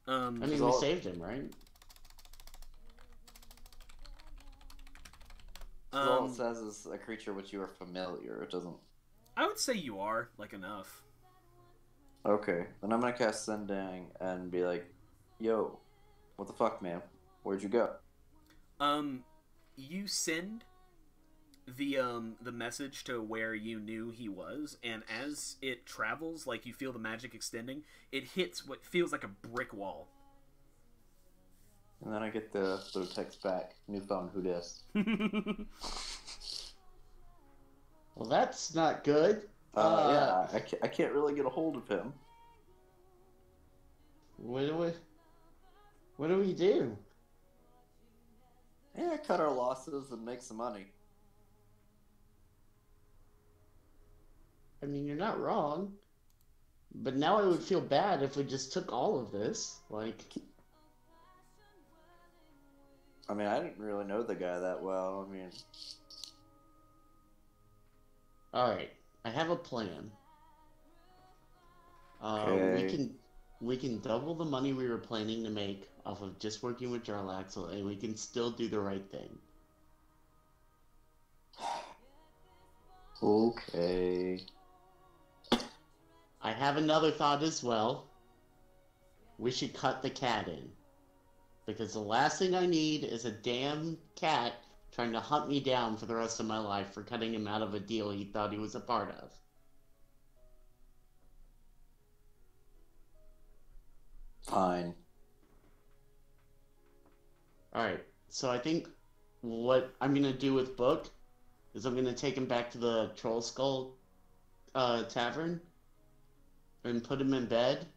Um, I mean, we all- saved him, right? 'Cause all um, it says is a creature which you are familiar. It doesn't. I would say you are, like, enough. Okay, then I'm gonna cast sending and be like, "Yo, what the fuck, man? Where'd you go?" Um, you send the um the message to where you knew he was, and as it travels, like you feel the magic extending, it hits what feels like a brick wall. And then I get the the text back. New phone, who dis? Well, that's not good. Uh, Uh, yeah, I can't, I can't really get a hold of him. What do we? What do we do? Yeah, cut our losses and make some money. I mean, you're not wrong. But now I would feel bad if we just took all of this. Like, I mean, I didn't really know the guy that well. I mean, all right, I have a plan. Uh, Okay. We can we can double the money we were planning to make off of just working with Jarlaxle, and we can still do the right thing. okay. I have another thought as well. We should cut the cat in. Because the last thing I need is a damn cat trying to hunt me down for the rest of my life for cutting him out of a deal he thought he was a part of. Fine. Alright, so I think what I'm gonna do with Book is I'm gonna take him back to the Troll Skull uh, Tavern and put him in bed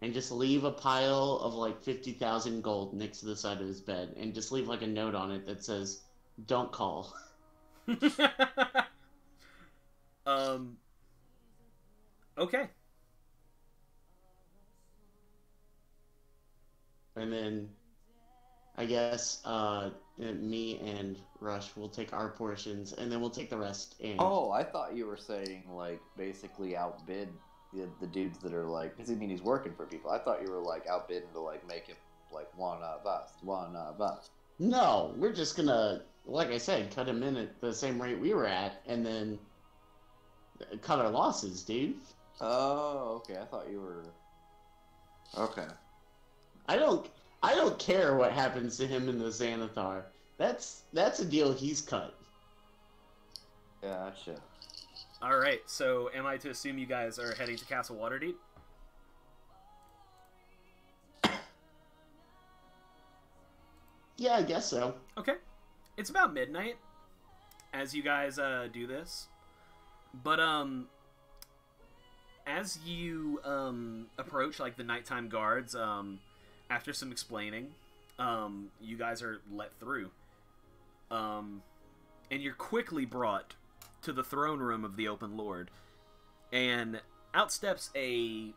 and just leave a pile of like 50,000 gold next to the side of his bed and just leave like a note on it that says, Don't call. um. Okay. And then I guess uh, me and Rush will take our portions and then we'll take the rest in. Oh, I thought you were saying like basically outbid the, the dudes that are like. Because I mean, he's working for people. I thought you were like outbidding to like make him like one of us, one of us. No, we're just gonna, like I said, cut him in at the same rate we were at, and then uh, cut our losses, dude. Oh, okay. I thought you were. Okay. I don't I don't care what happens to him in the Xanathar. That's that's a deal he's cut. Gotcha. All right. So, am I to assume you guys are heading to Castle Waterdeep? Yeah, I guess so. Okay. It's about midnight as you guys uh, do this. But um as you um approach like the nighttime guards um after some explaining um you guys are let through. Um and you're quickly brought to the throne room of the open lord. And out steps a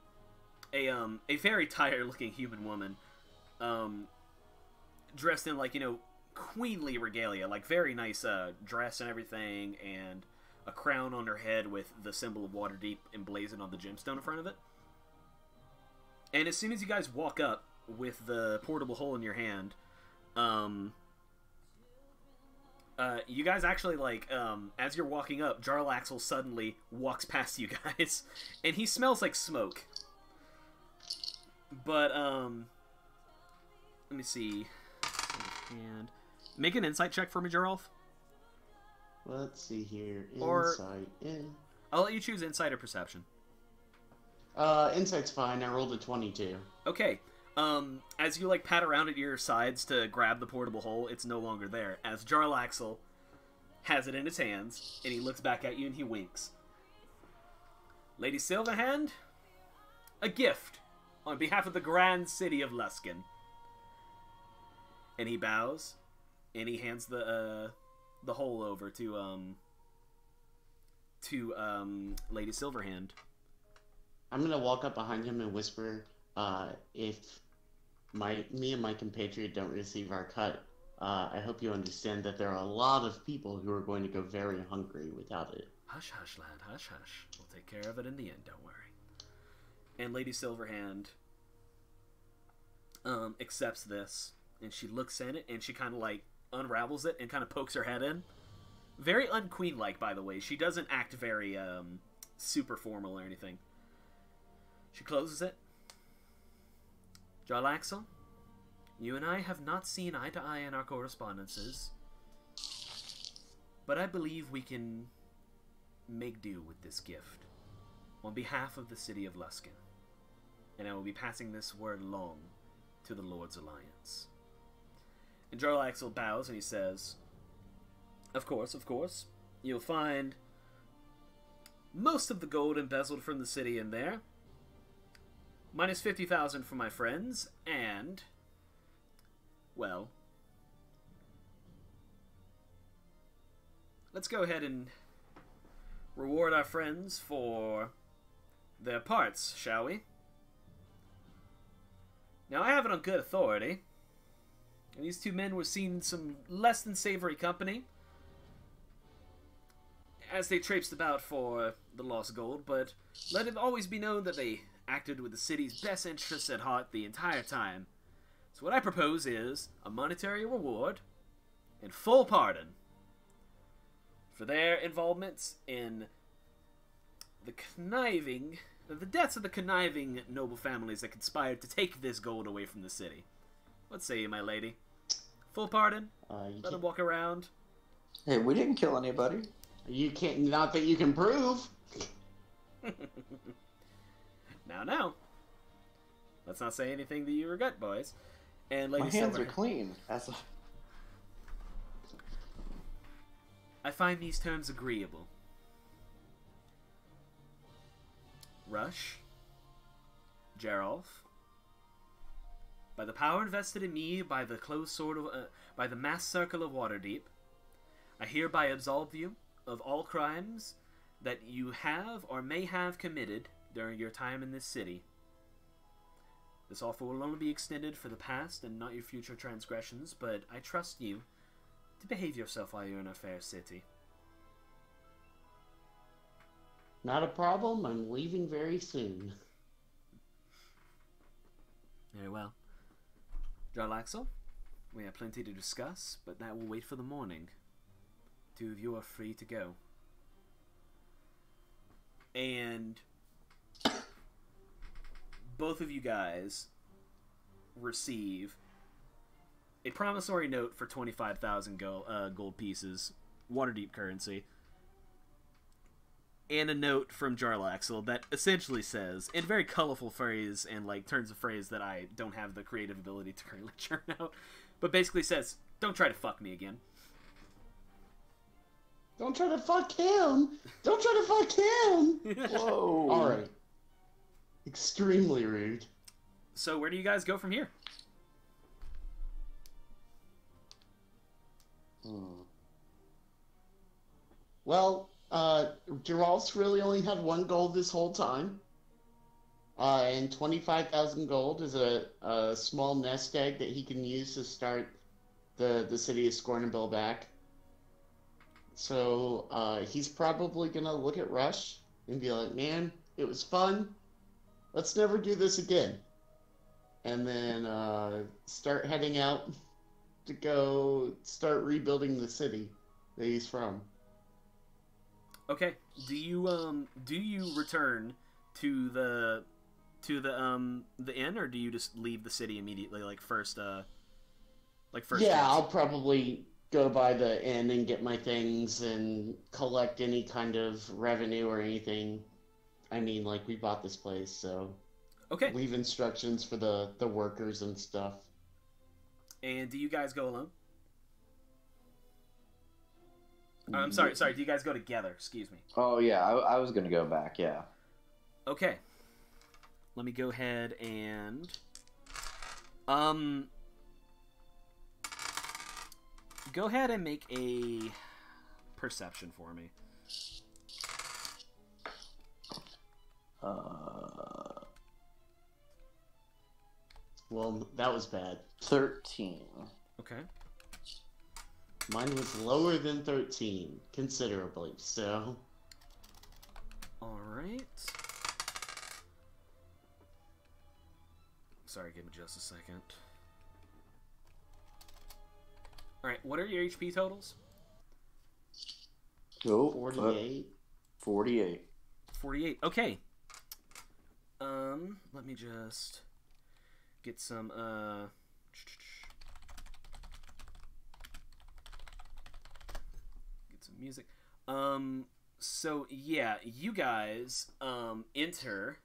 a um a very tired looking human woman. Um dressed in like you know queenly regalia, like very nice uh, dress and everything, and a crown on her head with the symbol of Waterdeep emblazoned on the gemstone in front of it. And as soon as you guys walk up with the portable hole in your hand, um, uh, you guys actually like um, as you're walking up, Jarlaxle suddenly walks past you guys, and he smells like smoke. But um, let me see. And make an insight check for me, Geralf. Let's see here. Or- Insight in. I'll let you choose insight or perception. Uh, insight's fine. I rolled a twenty-two. Okay. Um, as you like pat around at your sides to grab the portable hole, it's no longer there. As Jarlaxle has it in his hands, and he looks back at you and he winks. Lady Silverhand, a gift on behalf of the grand city of Luskan. And he bows, and he hands the uh, the hole over to um to um Lady Silverhand. I'm gonna walk up behind him and whisper, uh, if my me and my compatriot don't receive our cut, uh, I hope you understand that there are a lot of people who are going to go very hungry without it. Hush, hush, lad, hush, hush. We'll take care of it in the end, don't worry. And Lady Silverhand um, accepts this, and she looks in it, and she kind of like unravels it and kind of pokes her head in. Very unqueen like, by the way. She doesn't act very um, super formal or anything. She closes it. Jarlaxle, you and I have not seen eye to eye in our correspondences, but I believe we can make do with this gift on behalf of the city of Luskan, and I will be passing this word along to the Lord's Alliance. And Jarlaxle bows and he says, Of course, of course. You'll find most of the gold embezzled from the city in there. Minus 50,000 for my friends, and. Well. Let's go ahead and reward our friends for their parts, shall we? Now, I have it on good authority. These two men were seen some less than savory company as they traipsed about for the lost gold, but let it always be known that they acted with the city's best interests at heart the entire time. So, what I propose is a monetary reward and full pardon for their involvements in the conniving, the deaths of the conniving noble families that conspired to take this gold away from the city. What say you, my lady? Full pardon? Uh, you, Let can't, them walk around? Hey, we didn't kill anybody. you can't. Not that you can prove. Now, now. Let's not say anything that you regret, boys. And Lady My hands Silver, are clean. As a... I find these terms agreeable. Rush, Geralf, by the power invested in me by the close sword of, uh, by the mass circle of Waterdeep, I hereby absolve you of all crimes that you have or may have committed during your time in this city. This offer will only be extended for the past and not your future transgressions, but I trust you to behave yourself while you're in a fair city. Not a problem. I'm leaving very soon. Very well. Jarlaxle, we have plenty to discuss, but that will wait for the morning. Two of you are free to go. and both of you guys receive a promissory note for 25,000 gold, uh, gold pieces, Waterdeep currency, and a note from Jarlaxle that essentially says, in very colorful phrase and like turns of phrase that I don't have the creative ability to currently churn out, but basically says, "Don't try to fuck me again." Don't try to fuck him. Don't try to fuck him. Whoa. All right. Extremely rude. So where do you guys go from here? Hmm. Well, uh, Geralt's really only had one gold this whole time. Uh, and 25,000 gold is a, a small nest egg that he can use to start the, the city of Scornubel back. So uh, he's probably going to look at Rush and be like, man, it was fun. Let's never do this again. And then uh, start heading out to go start rebuilding the city that he's from. Okay. Do you um do you return to the to the um the inn or do you just leave the city immediately like first uh like first yeah, chance? I'll probably go by the inn and get my things and collect any kind of revenue or anything. I mean, like we bought this place, so Okay. leave instructions for the the workers and stuff. And do you guys go alone? I'm sorry, sorry. Do you guys go together? Excuse me. Oh yeah, I, I was gonna go back. Yeah. Okay. Let me go ahead and um go ahead and make a perception for me. Uh, Well, that was bad. thirteen. Okay. Mine was lower than 13, considerably. So, All right. Sorry, give me just a second. All right, what are your HP totals? Oh, uh, 48. Forty-eight. 48. Okay. Um, let me just get some uh get some music. Um so yeah, you guys um enter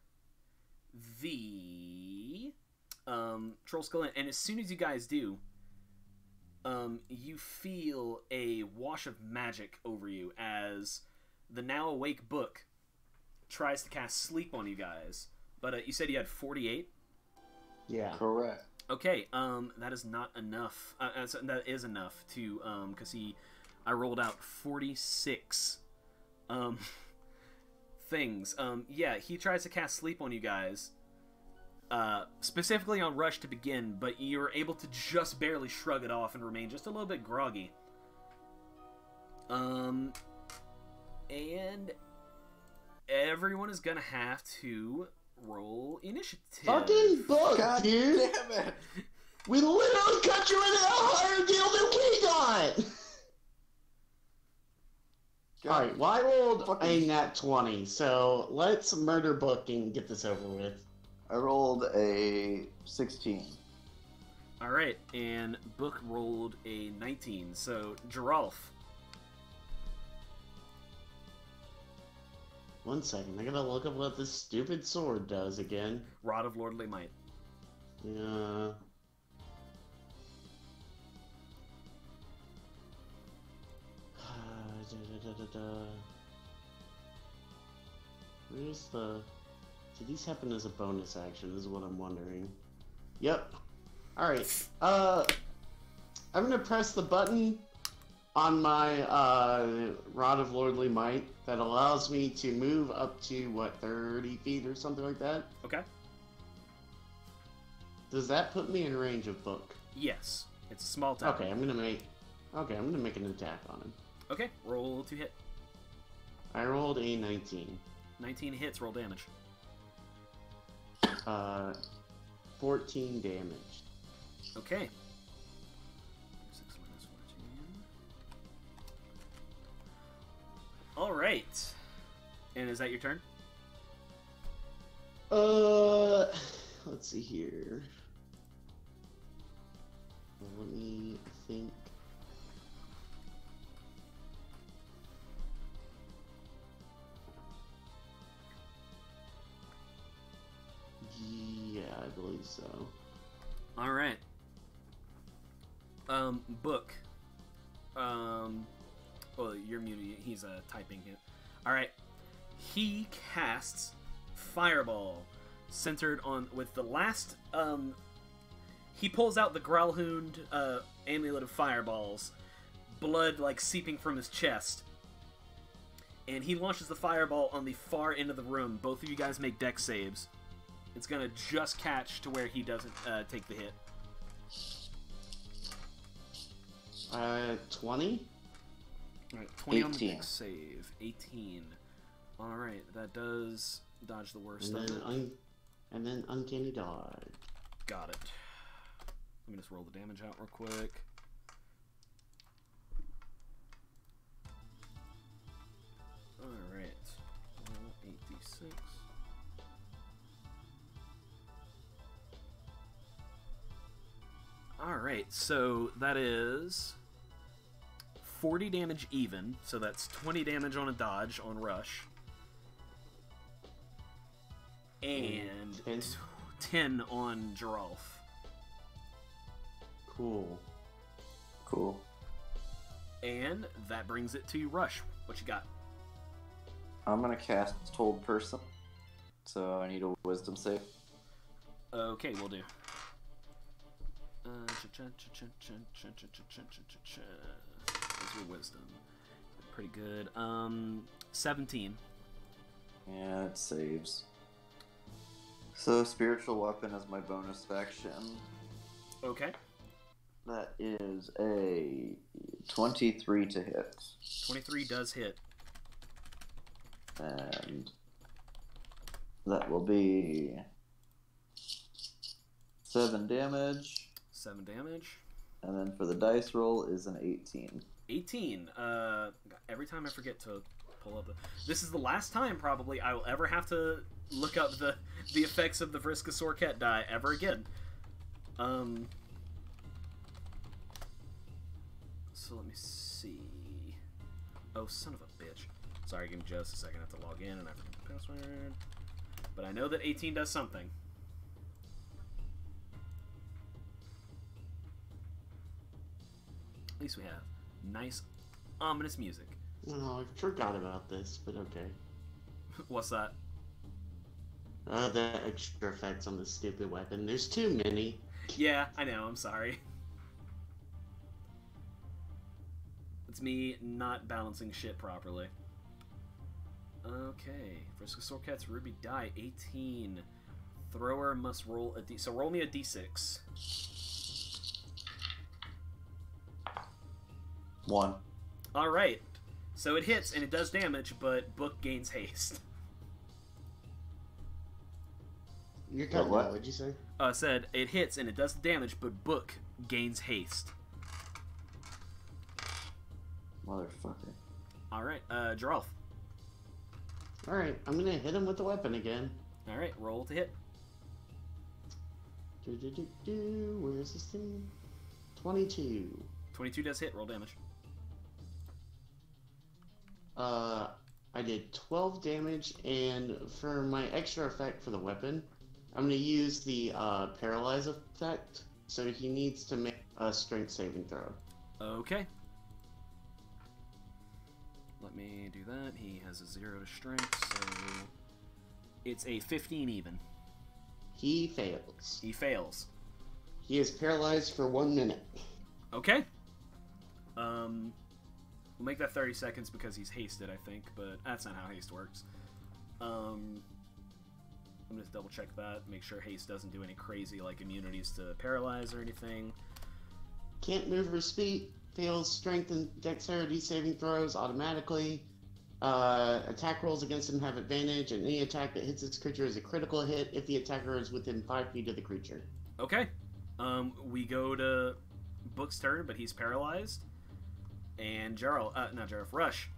the um Troll Skull and as soon as you guys do, um you feel a wash of magic over you as the now awake book tries to cast sleep on you guys. But uh, you said you had 48. Yeah. Correct. Okay, um, that is not enough. Uh, that is enough to um, because he, I rolled out 46, um, things. Um, yeah, he tries to cast sleep on you guys. Uh, specifically on Rush to begin, but you're able to just barely shrug it off and remain just a little bit groggy. Um, and everyone is gonna have to roll initiative. Fucking book, God dude! damn it! We literally cut you in a higher deal than we got! God. Alright, well, I rolled Fucking- a nat 20, so let's murder book and get this over with. I rolled a sixteen. All right, and Book rolled a 19. So Geralf, One second, I gotta look up what this stupid sword does again. Rod of Lordly Might. Yeah. Da, da, da, da, da. Where's the? Do these happen as a bonus action? Is what I'm wondering. Yep. All right. Uh, I'm gonna press the button on my uh, rod of lordly might that allows me to move up to what 30 feet or something like that. Okay. Does that put me in range of book? Yes, it's a small tower. Okay, I'm gonna make. Okay, I'm gonna make an attack on him. Okay, roll to hit. I rolled a 19. 19 hits, roll damage. Uh, 14 damage. Okay. All right. And is that your turn? Uh, let's see here. Let me think. Yeah, I believe so. All right. Um, book. Um, well, you're muted. He's uh, typing it. All right. He casts fireball, centered on with the last. Um, he pulls out the Gralhund uh, amulet of fireballs, blood like seeping from his chest, and he launches the fireball on the far end of the room. Both of you guys make dex saves. It's gonna just catch to where he doesn't uh, take the hit. Uh, 20? Alright, 20 on the 18. dex save. 18. Alright, that does dodge the worst And of then, un- and then Uncanny Dodge. Got it. Let me just roll the damage out real quick. Alright. 86. Alright, so that is 40 damage even, so that's 20 damage on a dodge on rush. And Ten. 10 on Geralf. Cool. Cool. And that brings it to Rush. What you got? I'm gonna cast Hold Person. So I need a Wisdom save. Okay, we'll do. Uh, your wisdom? Pretty good. Um, 17. Yeah, it saves. So, spiritual weapon is my bonus action. Okay. That is a 23 to hit. 23 does hit. And that will be 7 damage. 7 damage. And then for the dice roll is an 18. 18. Uh, every time I forget to pull up the. This is the last time probably I will ever have to look up the the effects of the Vriska Sorket die ever again. Um. So let me see. Oh, son of a bitch. Sorry, give me just a second. I have to log in and I forget the password. But I know that 18 does something. At least we have nice, ominous music. Oh, I forgot about this, but okay. What's that? Uh, the extra effects on the stupid weapon. There's too many. Yeah, I know. I'm sorry. It's me not balancing shit properly. Okay, Vriska Sorket's Ruby die 18. Thrower must roll a d. So roll me a d6. 1. All right. So it hits and it does damage, but Book gains haste. You're cutting what? what'd you say? Uh, said it hits and it does damage, but Book gains haste. Motherfucker. All right, uh, Jarolf. Alright, I'm gonna hit him with the weapon again. All right, roll to hit. Do, do, do, do. Where's this thing? 22. 22 does hit. Roll damage. Uh, I did 12 damage, and for my extra effect for the weapon, I'm gonna use the uh, paralyze effect. So he needs to make a strength saving throw. Okay. Let me do that. He has a zero to strength, so it's a 15 even. He fails. He fails. He is paralyzed for one minute. Okay. Um, we'll make that 30 seconds because he's hasted, I think, but that's not how haste works. Um, I'm gonna double check that, make sure haste doesn't do any crazy like immunities to paralyze or anything. Can't move or speak. Fails strength and dexterity saving throws automatically. Uh, attack rolls against him have advantage, and any attack that hits this creature is a critical hit if the attacker is within five feet of the creature. Okay. Um, we go to Book's turn, but he's paralyzed. And Geralf, uh, not Rush.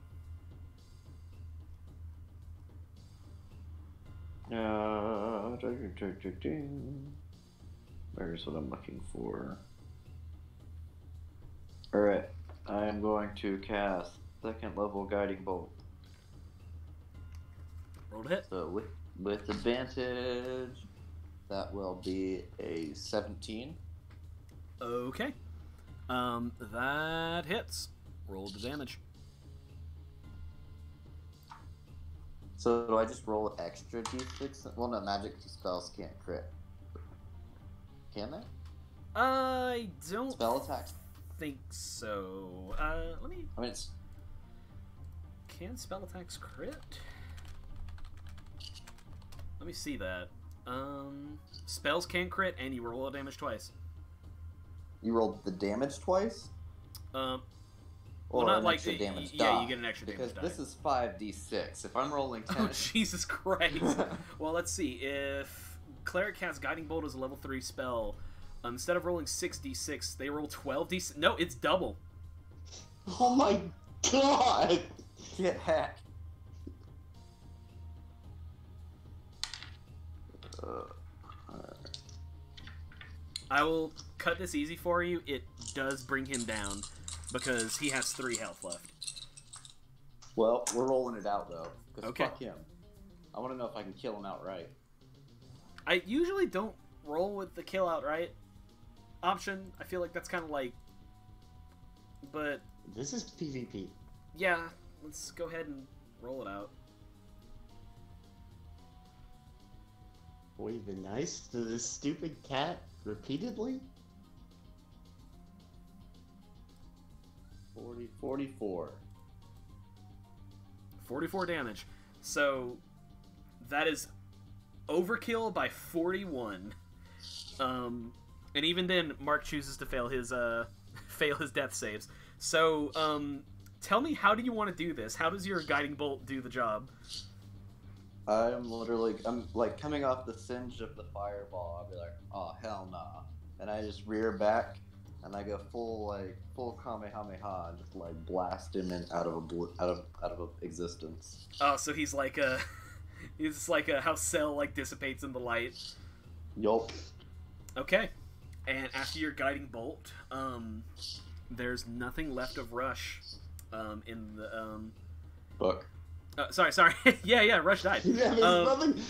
Uh, Where's what I'm looking for? Alright, I am going to cast second level guiding bolt. Roll to hit. So with with advantage, that will be a 17. Okay. Um, that hits. Roll the damage. So do I just roll extra d6? Well, no, magic spells can't crit. Can they? I don't Spell attacks? think so. Uh, let me. I mean, it's Can spell attacks crit? Let me see that. Um, spells can crit, and you roll a damage twice. you rolled the damage twice, Um, or well, not an like extra the, damage yeah, die? you get an extra damage. because damage this die. is 5d6. If I'm rolling 10, Oh Jesus Christ! well, let's see. If cleric casts guiding bolt as a level three spell, um, instead of rolling six d six, they roll twelve d. No, it's double. Oh my god! get hacked. Uh, I will cut this easy for you. It does bring him down because he has three health left. well, we're rolling it out though. 'cause Okay. Fuck him. I want to know if I can kill him outright. I usually don't roll with the kill outright option. I feel like that's kind of like, but This is PvP. yeah, let's go ahead and roll it out. Boy, you've been nice to this stupid cat repeatedly? 40, 44. 44 damage. So that is overkill by 41. Um, and even then, Mark chooses to fail his uh, fail his death saves. So um, tell me, how do you want to do this? How does your guiding bolt do the job? I'm literally, I'm like coming off the singe of the fireball. I'll be like, oh hell nah, and I just rear back, and I go full like full kamehameha, and just like blast him in out of a out of out of existence. Oh, so he's like a he's like a how Cell like dissipates in the light. Yup. Okay. And after your guiding bolt, um, there's nothing left of Rush. Um, in the um, Book. Uh, sorry, sorry. yeah, yeah. Rush died. Yeah, there's Um, nothing.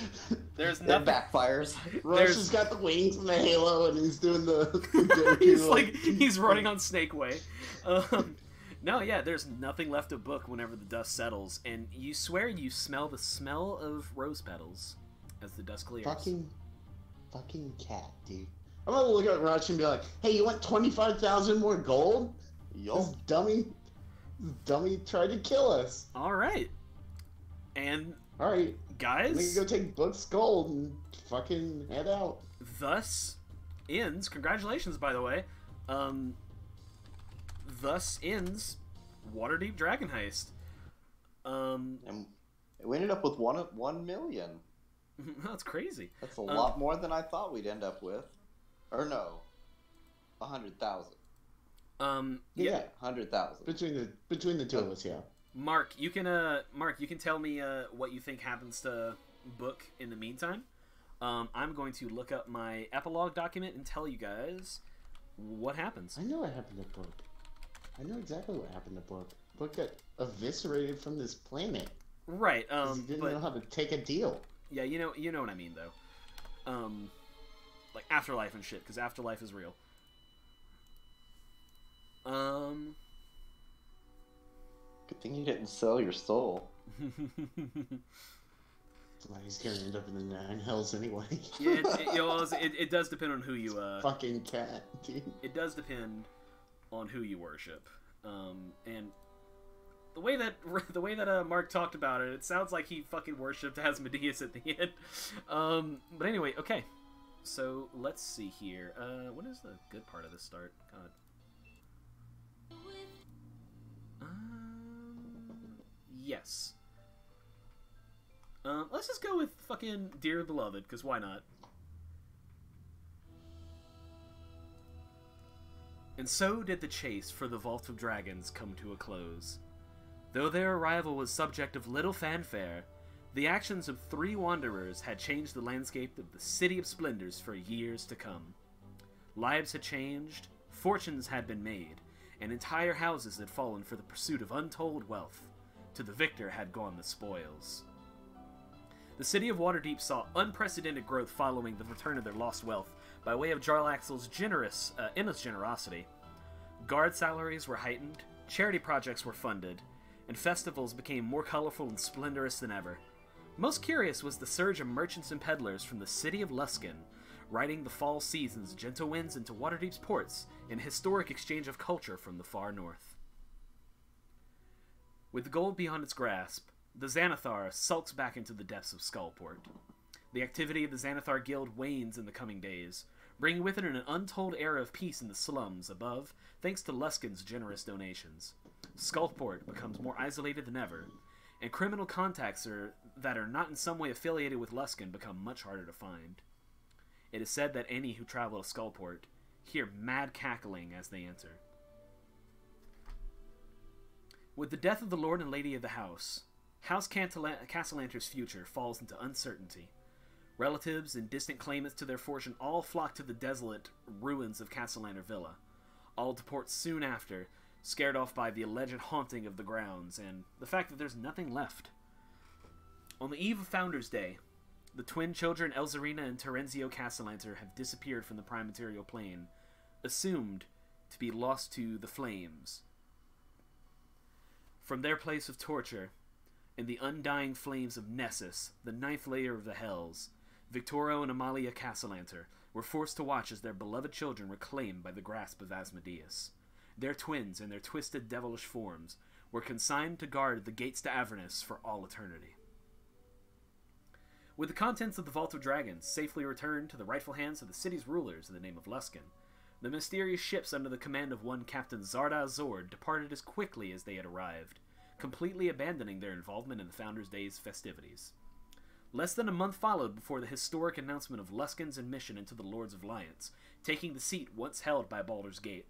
There's It nothing. backfires. Rush there's- has got the wings from the halo and he's doing the. the he's like he's running on Snake Way. Um, no, yeah. There's nothing left of Book whenever the dust settles, and you swear you smell the smell of rose petals as the dust clears. Fucking, fucking cat, dude. I'm gonna look at Rush and be like, "Hey, you want twenty-five thousand more gold? This dummy, this dummy tried to kill us. All right. And All right, guys, gonna go take Book's gold and fucking head out. thus ends. Congratulations, by the way. Um, thus ends Waterdeep Dragon Heist. Um, And we ended up with one one million. that's crazy. That's a Um, lot more than I thought we'd end up with. Or no, a hundred thousand. Um, Yeah, yeah, Hundred thousand. between the between the two of us, yeah. Mark, you can uh, Mark, you can tell me uh, what you think happens to Book in the meantime. Um, I'm going to look up my epilogue document and tell you guys what happens. I know what happened to Book. I know exactly what happened to Book. Book got eviscerated from this planet Right. 'cause he Um, didn't but know how to take a deal. yeah, you know, you know what I mean, though. Um, like afterlife and shit, because afterlife is real. Um. Good thing you didn't sell your soul. Well, he's gonna end up in the nine hells anyway. yeah, it, it, you know, it, it does depend on who you uh, Fucking cat, dude. it does depend on who you worship. Um, and the way that the way that uh, Mark talked about it, it sounds like he fucking worshipped Asmodeus at the end. Um, but anyway, okay. So let's see here. Uh, when is the good part of this start? God. Yes. Um, let's just go with fucking Dear Beloved, because why not? And so did the chase for the Vault of Dragons come to a close. Though their arrival was subject of little fanfare, The actions of three wanderers had changed the landscape of the City of Splendors for years to come. Lives had changed, fortunes had been made, and entire houses had fallen for the pursuit of untold wealth. To the victor had gone the spoils. The city of Waterdeep saw unprecedented growth following the return of their lost wealth by way of Jarlaxle's generous, uh, endless generosity. Guard salaries were heightened, charity projects were funded, and festivals became more colorful and splendorous than ever. Most curious was the surge of merchants and peddlers from the city of Luskan, riding the fall season's gentle winds into Waterdeep's ports in historic exchange of culture from the far north. With gold beyond its grasp, the Xanathar sulks back into the depths of Skullport. The activity of the Xanathar Guild wanes in the coming days, bringing with it an untold era of peace in the slums above, thanks to Luskan's generous donations. Skullport becomes more isolated than ever, and criminal contacts are, that are not in some way affiliated with Luskan become much harder to find. It is said that any who travel to Skullport hear mad cackling as they enter. With the death of the Lord and Lady of the House, House Cassalanter's future falls into uncertainty. Relatives and distant claimants to their fortune all flock to the desolate ruins of Cassalanter Villa, all deport soon after, scared off by the alleged haunting of the grounds and the fact that there's nothing left. On the eve of Founders' Day, the twin children Elzarina and Terenzio Cassalanter have disappeared from the prime material plane, assumed to be lost to the flames. From their place of torture, in the undying flames of Nessus, the ninth layer of the Hells, Victoro and Amalia Cassalanter were forced to watch as their beloved children were claimed by the grasp of Asmodeus. Their twins, in their twisted devilish forms, were consigned to guard the gates to Avernus for all eternity. With the contents of the Vault of Dragons safely returned to the rightful hands of the city's rulers in the name of Luskan, the mysterious ships under the command of one Captain Zardoz Zord departed as quickly as they had arrived, completely abandoning their involvement in the Founders' Day's festivities. Less than a month followed before the historic announcement of Luskan's admission into the Lord's Alliance, taking the seat once held by Baldur's Gate.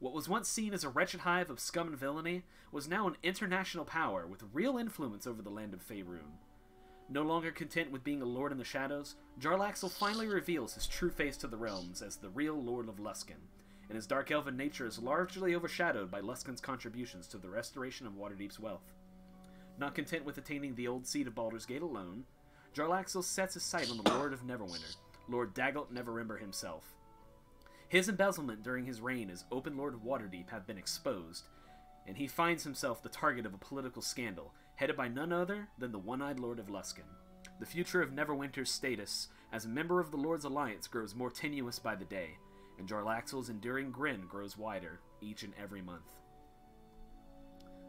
What was once seen as a wretched hive of scum and villainy was now an international power with real influence over the land of Faerun. No longer content with being a lord in the shadows, Jarlaxle finally reveals his true face to the realms as the real Lord of Luskan, and his dark elven nature is largely overshadowed by Luskan's contributions to the restoration of Waterdeep's wealth. Not content with attaining the old seat of Baldur's Gate alone, Jarlaxle sets his sight on the Lord of Neverwinter, Lord Dagult Neverember himself. His embezzlement during his reign as Open Lord of Waterdeep have been exposed, and he finds himself the target of a political scandal headed by none other than the One-Eyed Lord of Luskan. The future of Neverwinter's status as a member of the Lord's Alliance grows more tenuous by the day, and Jarlaxle's enduring grin grows wider each and every month.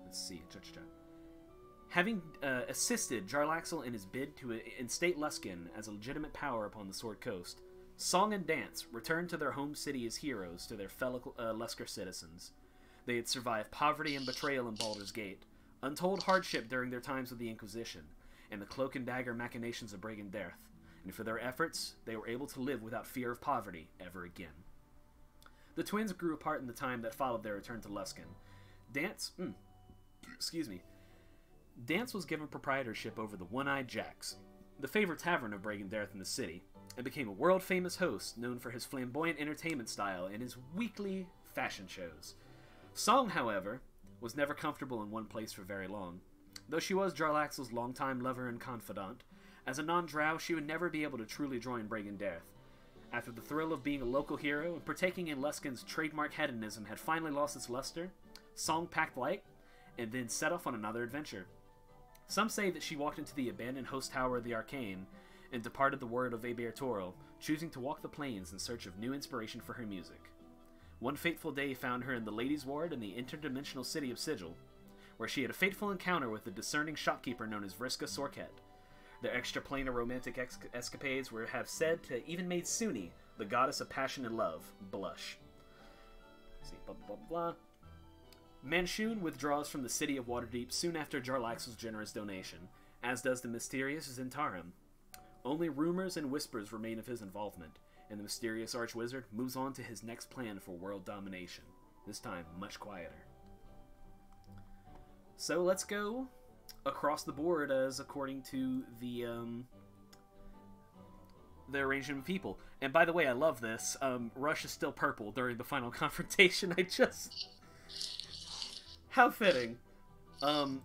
Let's see. Cha-cha-cha. Having uh, assisted Jarlaxle in his bid to instate Luskan as a legitimate power upon the Sword Coast, Song and Dance returned to their home city as heroes to their fellow uh, Lusker citizens. They had survived poverty and betrayal in Baldur's Gate, untold hardship during their times with the Inquisition, and the cloak and dagger machinations of Brigand and for their efforts, they were able to live without fear of poverty ever again. The twins grew apart in the time that followed their return to Luskan. Dance, mm, excuse me, Dance was given proprietorship over the One Eyed Jacks, the favorite tavern of Bregan D'aerthe in the city, and became a world famous host known for his flamboyant entertainment style and his weekly fashion shows. Song, however, was never comfortable in one place for very long. Though she was Jarlaxle's longtime lover and confidant, as a non drow, she would never be able to truly join Bregan D'aerthe. After the thrill of being a local hero and partaking in Luskan's trademark hedonism had finally lost its luster, Song packed light and then set off on another adventure. Some say that she walked into the abandoned host tower of the Arcane and departed the word of Abeir-Toril, choosing to walk the plains in search of new inspiration for her music. One fateful day found her in the ladies' ward in the interdimensional city of Sigil, where she had a fateful encounter with the discerning shopkeeper known as Vriska Sorket. Their extraplanar romantic ex- escapades were have said to even made Sune, the goddess of passion and love, blush. Let's see, blah blah blah. blah. Manshoon withdraws from the city of Waterdeep soon after Jarlaxle's generous donation, as does the mysterious Zhentarim. Only rumors and whispers remain of his involvement, and the mysterious archwizard moves on to his next plan for world domination, this time much quieter. So let's go across the board as according to the um, the arrangement of people. And by the way, I love this. Um, Rush is still purple during the final confrontation. I just how fitting. Um,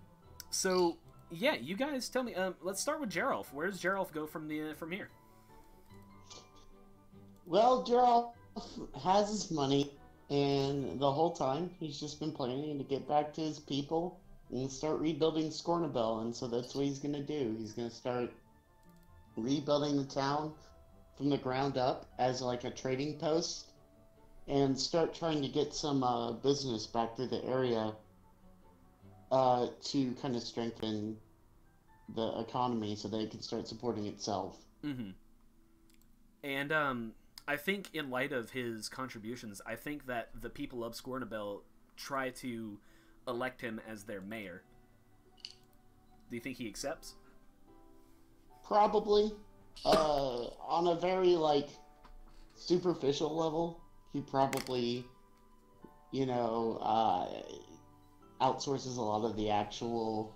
so yeah, you guys tell me. Um, let's start with Geralf. Where does Geralf go from the from here? Well, Geralt has his money, and the whole time he's just been planning to get back to his people and start rebuilding Scornubel, and so that's what he's gonna do. He's gonna start rebuilding the town from the ground up as like a trading post, and start trying to get some uh, business back to the area uh, to kind of strengthen the economy so that it can start supporting itself. Mm-hmm. And um, I think, in light of his contributions, I think that the people of Scornubel try to elect him as their mayor. Do you think he accepts? Probably. Uh, on a very like superficial level, he probably, you know, uh, outsources a lot of the actual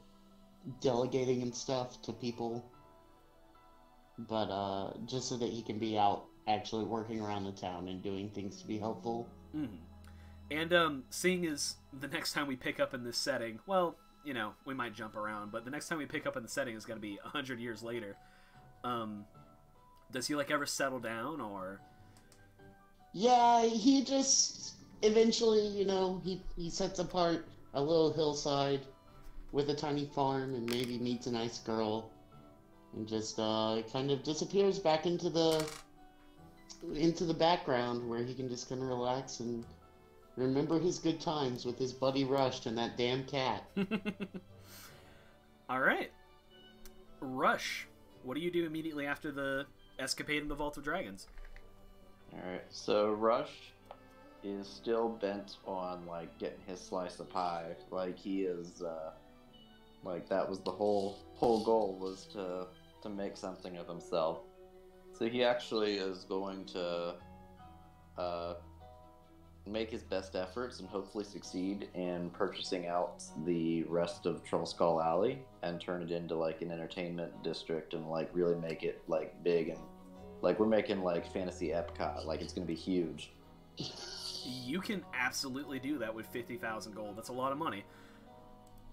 delegating and stuff to people. But uh, just so that he can be out actually working around the town and doing things to be helpful. Mm-hmm. And um, seeing as the next time we pick up in this setting, well, you know, we might jump around, but the next time we pick up in the setting is going to be a hundred years later. Um, does he like ever settle down or? Yeah, he just eventually, you know, he he sets apart a little hillside with a tiny farm and maybe meets a nice girl and just uh, kind of disappears back into the into the background where he can just kind of relax and remember his good times with his buddy Rush and that damn cat. All right, Rush. What do you do immediately after the escapade in the Vault of Dragons? All right, so Rush is still bent on like getting his slice of pie. Like he is, uh, like that was the whole whole goal was to to make something of himself. So he actually is going to uh, make his best efforts and hopefully succeed in purchasing out the rest of Trollskull Alley and turn it into like an entertainment district and like really make it like big and like we're making like fantasy Epcot. Like it's gonna be huge. You can absolutely do that with fifty thousand gold. That's a lot of money.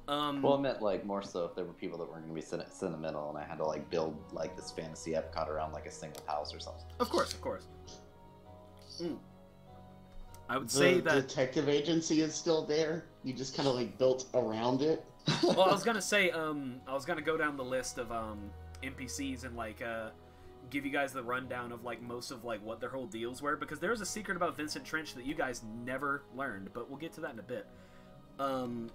Um, Well, I meant like more so if there were people that weren't going to be sen- sentimental, and I had to like build like this fantasy Epcot around like a single house or something. of course, of course. Mm. I would The say that. detective agency is still there. You just kind of like built around it. well, I was gonna say, um, I was gonna go down the list of um NPCs and like uh, give you guys the rundown of like most of like what their whole deals were because there's a secret about Vincent Trench that you guys never learned, but we'll get to that in a bit. Um.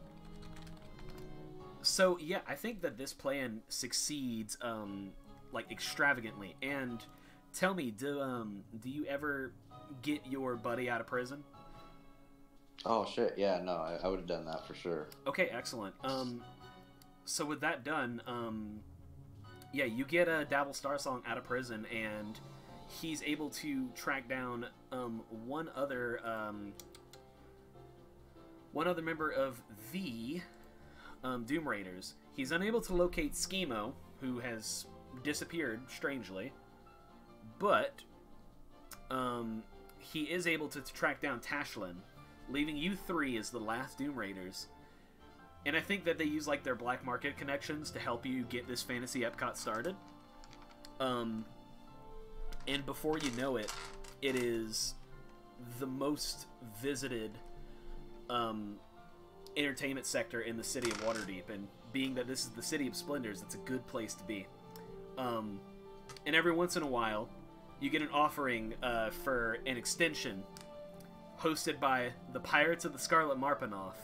So yeah, I think that this plan succeeds um like extravagantly. And tell me, do um do you ever get your buddy out of prison? Oh shit! Yeah, no, I, I would have done that for sure. Okay, excellent. Um, so with that done, um, yeah, you get a Davil Starsong out of prison, and he's able to track down um, one other um, one other member of the um, Doom Raiders. He's unable to locate Skeemo, who has disappeared strangely, but um, he is able to track down Tashlyn, leaving you three as the last Doom Raiders. And I think that they use like their black market connections to help you get this fantasy Epcot started. Um, and before you know it, it is the most visited um, entertainment sector in the city of Waterdeep. And being that this is the city of splendors, it's a good place to be. Um, and every once in a while, you get an offering uh, for an extension hosted by the Pirates of the Scarlet Marpenoth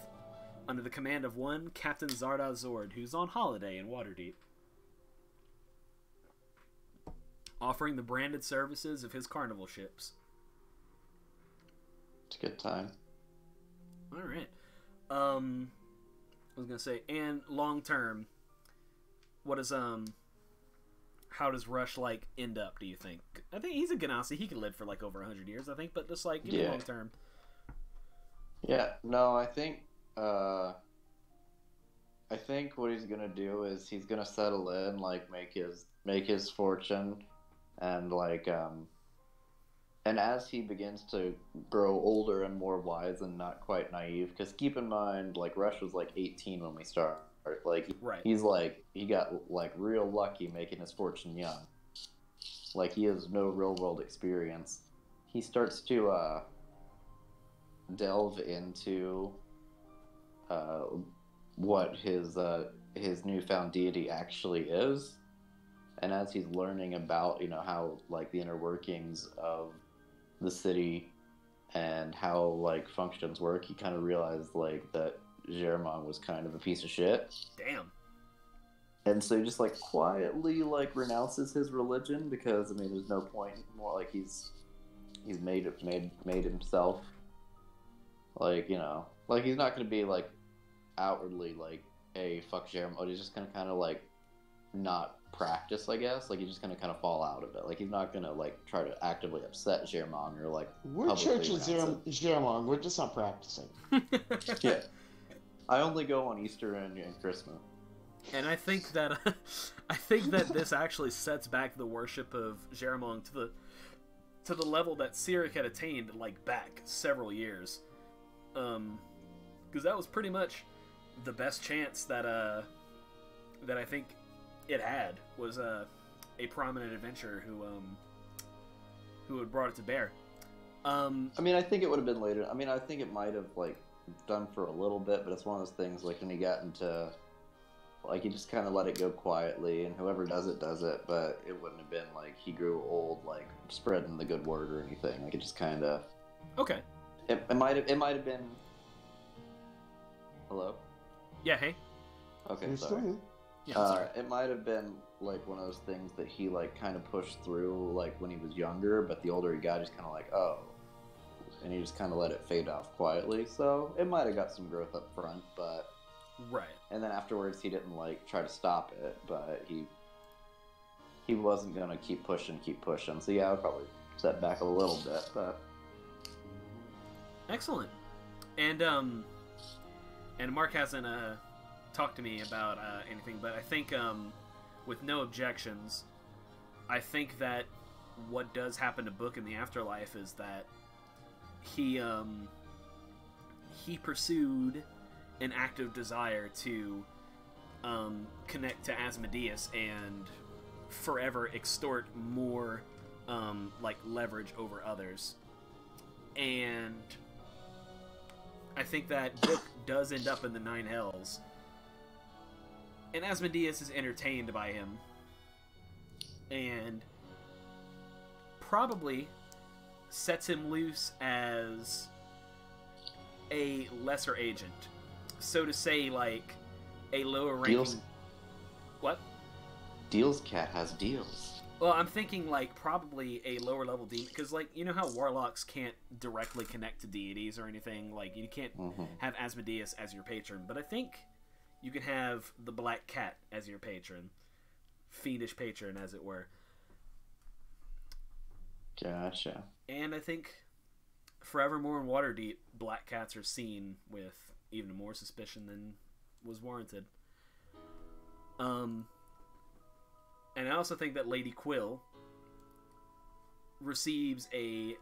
under the command of one Captain Zardoz Zord, who's on holiday in Waterdeep. Offering the branded services of his carnival ships. It's a good time. All right. Um, I was gonna say, and long term, what is um, how does Rush like end up? Do you think? I think he's a genasi. He could live for like over hundred years. I think, but just like Yeah. long term. Yeah, no, I think uh, I think what he's gonna do is he's gonna settle in, like make his make his fortune, and like um, and as he begins to grow older and more wise and not quite naive, because keep in mind, like Rush was like 18 when we start. Like Right. he's like he got like real lucky making his fortune young. Like he has no real world experience. He starts to uh, delve into uh, what his uh, his newfound deity actually is, and as he's learning about you know how like the inner workings of the city and how like functions work, he kind of realized like that Jeremon was kind of a piece of shit. Damn. And so he just like quietly like renounces his religion because I mean there's no point more like he's he's made it made made himself like you know like he's not gonna be like outwardly like hey fuck Jeremiah he's just gonna kind of like not practice I guess like he's just gonna kind of fall out of it like he's not gonna like try to actively upset Jeremiah or like We're church is renounce Jeremon. We're just not practicing. yeah I only go on Easter and, and Christmas And I think that I think that this actually sets back the worship of Jeramong to the to the level that Cyric had attained like back several years. Um because that was pretty much the best chance that uh that I think it had was uh, a prominent adventurer who um who had brought it to bear. Um I mean, I think it would have been later. I mean, I think it might have like done for a little bit, but it's one of those things like when he got into like he just kind of let it go quietly, and whoever does it does it. But it wouldn't have been like he grew old, like spreading the good word or anything. Like it just kind of okay. it, it might have it might have been. Hello. Yeah, hey. Okay, You're sorry. still here. Yeah, Uh, sorry. it might have been like one of those things that he like kind of pushed through like when he was younger, but the older he got, he's kind of like, oh, and he just kind of let it fade off quietly. So it might have got some growth up front, but Right. and then afterwards he didn't like try to stop it, but he he wasn't gonna keep pushing, keep pushing. So yeah, I would probably set back a little bit, but Excellent. And um and Mark hasn't uh talked to me about uh, anything, but I think um with no objections, I think that what does happen to Book in the afterlife is that he um he pursued an active desire to um connect to Asmodeus and forever extort more um like leverage over others. And I think that Book does end up in the Nine Hells. And Asmodeus is entertained by him. And probably sets him loose as a lesser agent. So to say, like, a lower ranking. deals What? deals cat has deals. Well, I'm thinking like probably a lower level demon because like you know how warlocks can't directly connect to deities or anything. Like you can't hmm have Asmodeus as your patron, but I think you can have the Black Cat as your patron, fiendish patron, as it were. Gotcha. And I think Forevermore and Waterdeep, Black Cats are seen with even more suspicion than was warranted. Um, and I also think that Lady Quill receives a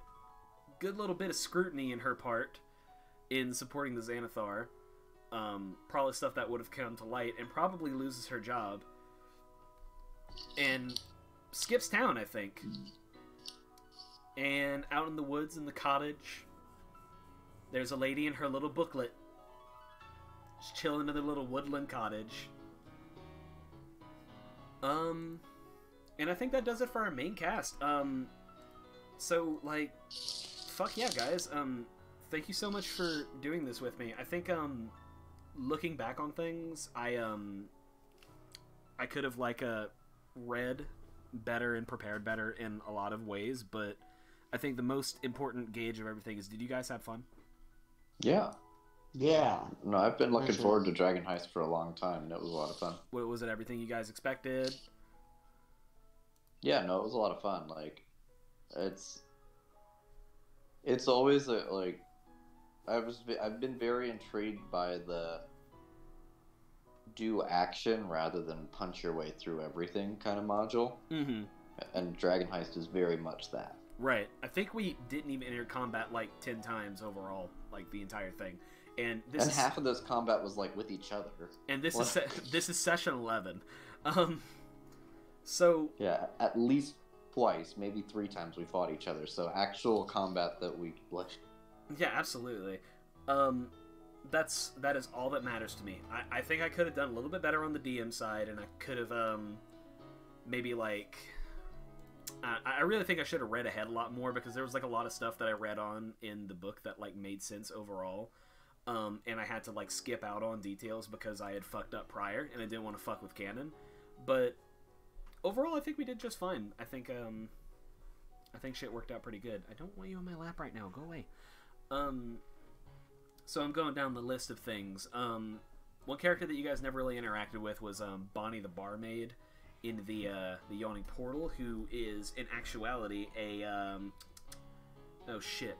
good little bit of scrutiny in her part in supporting the Xanathar. Um, probably stuff that would have come to light, and probably loses her job. And skips town, I think. And out in the woods in the cottage, there's a lady in her little booklet. Just chilling in their little woodland cottage. Um, and I think that does it for our main cast. Um, so like, fuck yeah, guys. Um, thank you so much for doing this with me. I think um, looking back on things, I um, I could have like uh read better and prepared better in a lot of ways, but I think the most important gauge of everything is: did you guys have fun? Yeah. Yeah. No, I've been looking That's forward to Dragon Heist for a long time, and it was a lot of fun. What Was it everything you guys expected? Yeah, no, it was a lot of fun. Like, it's it's always a, like I was I've been very intrigued by the do action rather than punch your way through everything kind of module. Mm-hmm. And Dragon Heist is very much that. Right. I think we didn't even enter combat like ten times overall, like the entire thing. And this and is half of those combat was like with each other. and this is this is session eleven. Um, so Yeah, at least twice, maybe three times we fought each other. So actual combat that we like. yeah, absolutely. Um, that's that is all that matters to me. I, I think I could have done a little bit better on the DM side, and I could have um, maybe like. I I really think I should have read ahead a lot more because there was like a lot of stuff that I read on in the book that like made sense overall. Um, and I had to like skip out on details because I had fucked up prior and I didn't want to fuck with canon. But overall, I think we did just fine. I think um, I think shit worked out pretty good. I don't want you on my lap right now. Go away. Um, so I'm going down the list of things. Um, one character that you guys never really interacted with was um, Bonnie the barmaid in the uh, the yawning portal, who is in actuality a um, oh shit,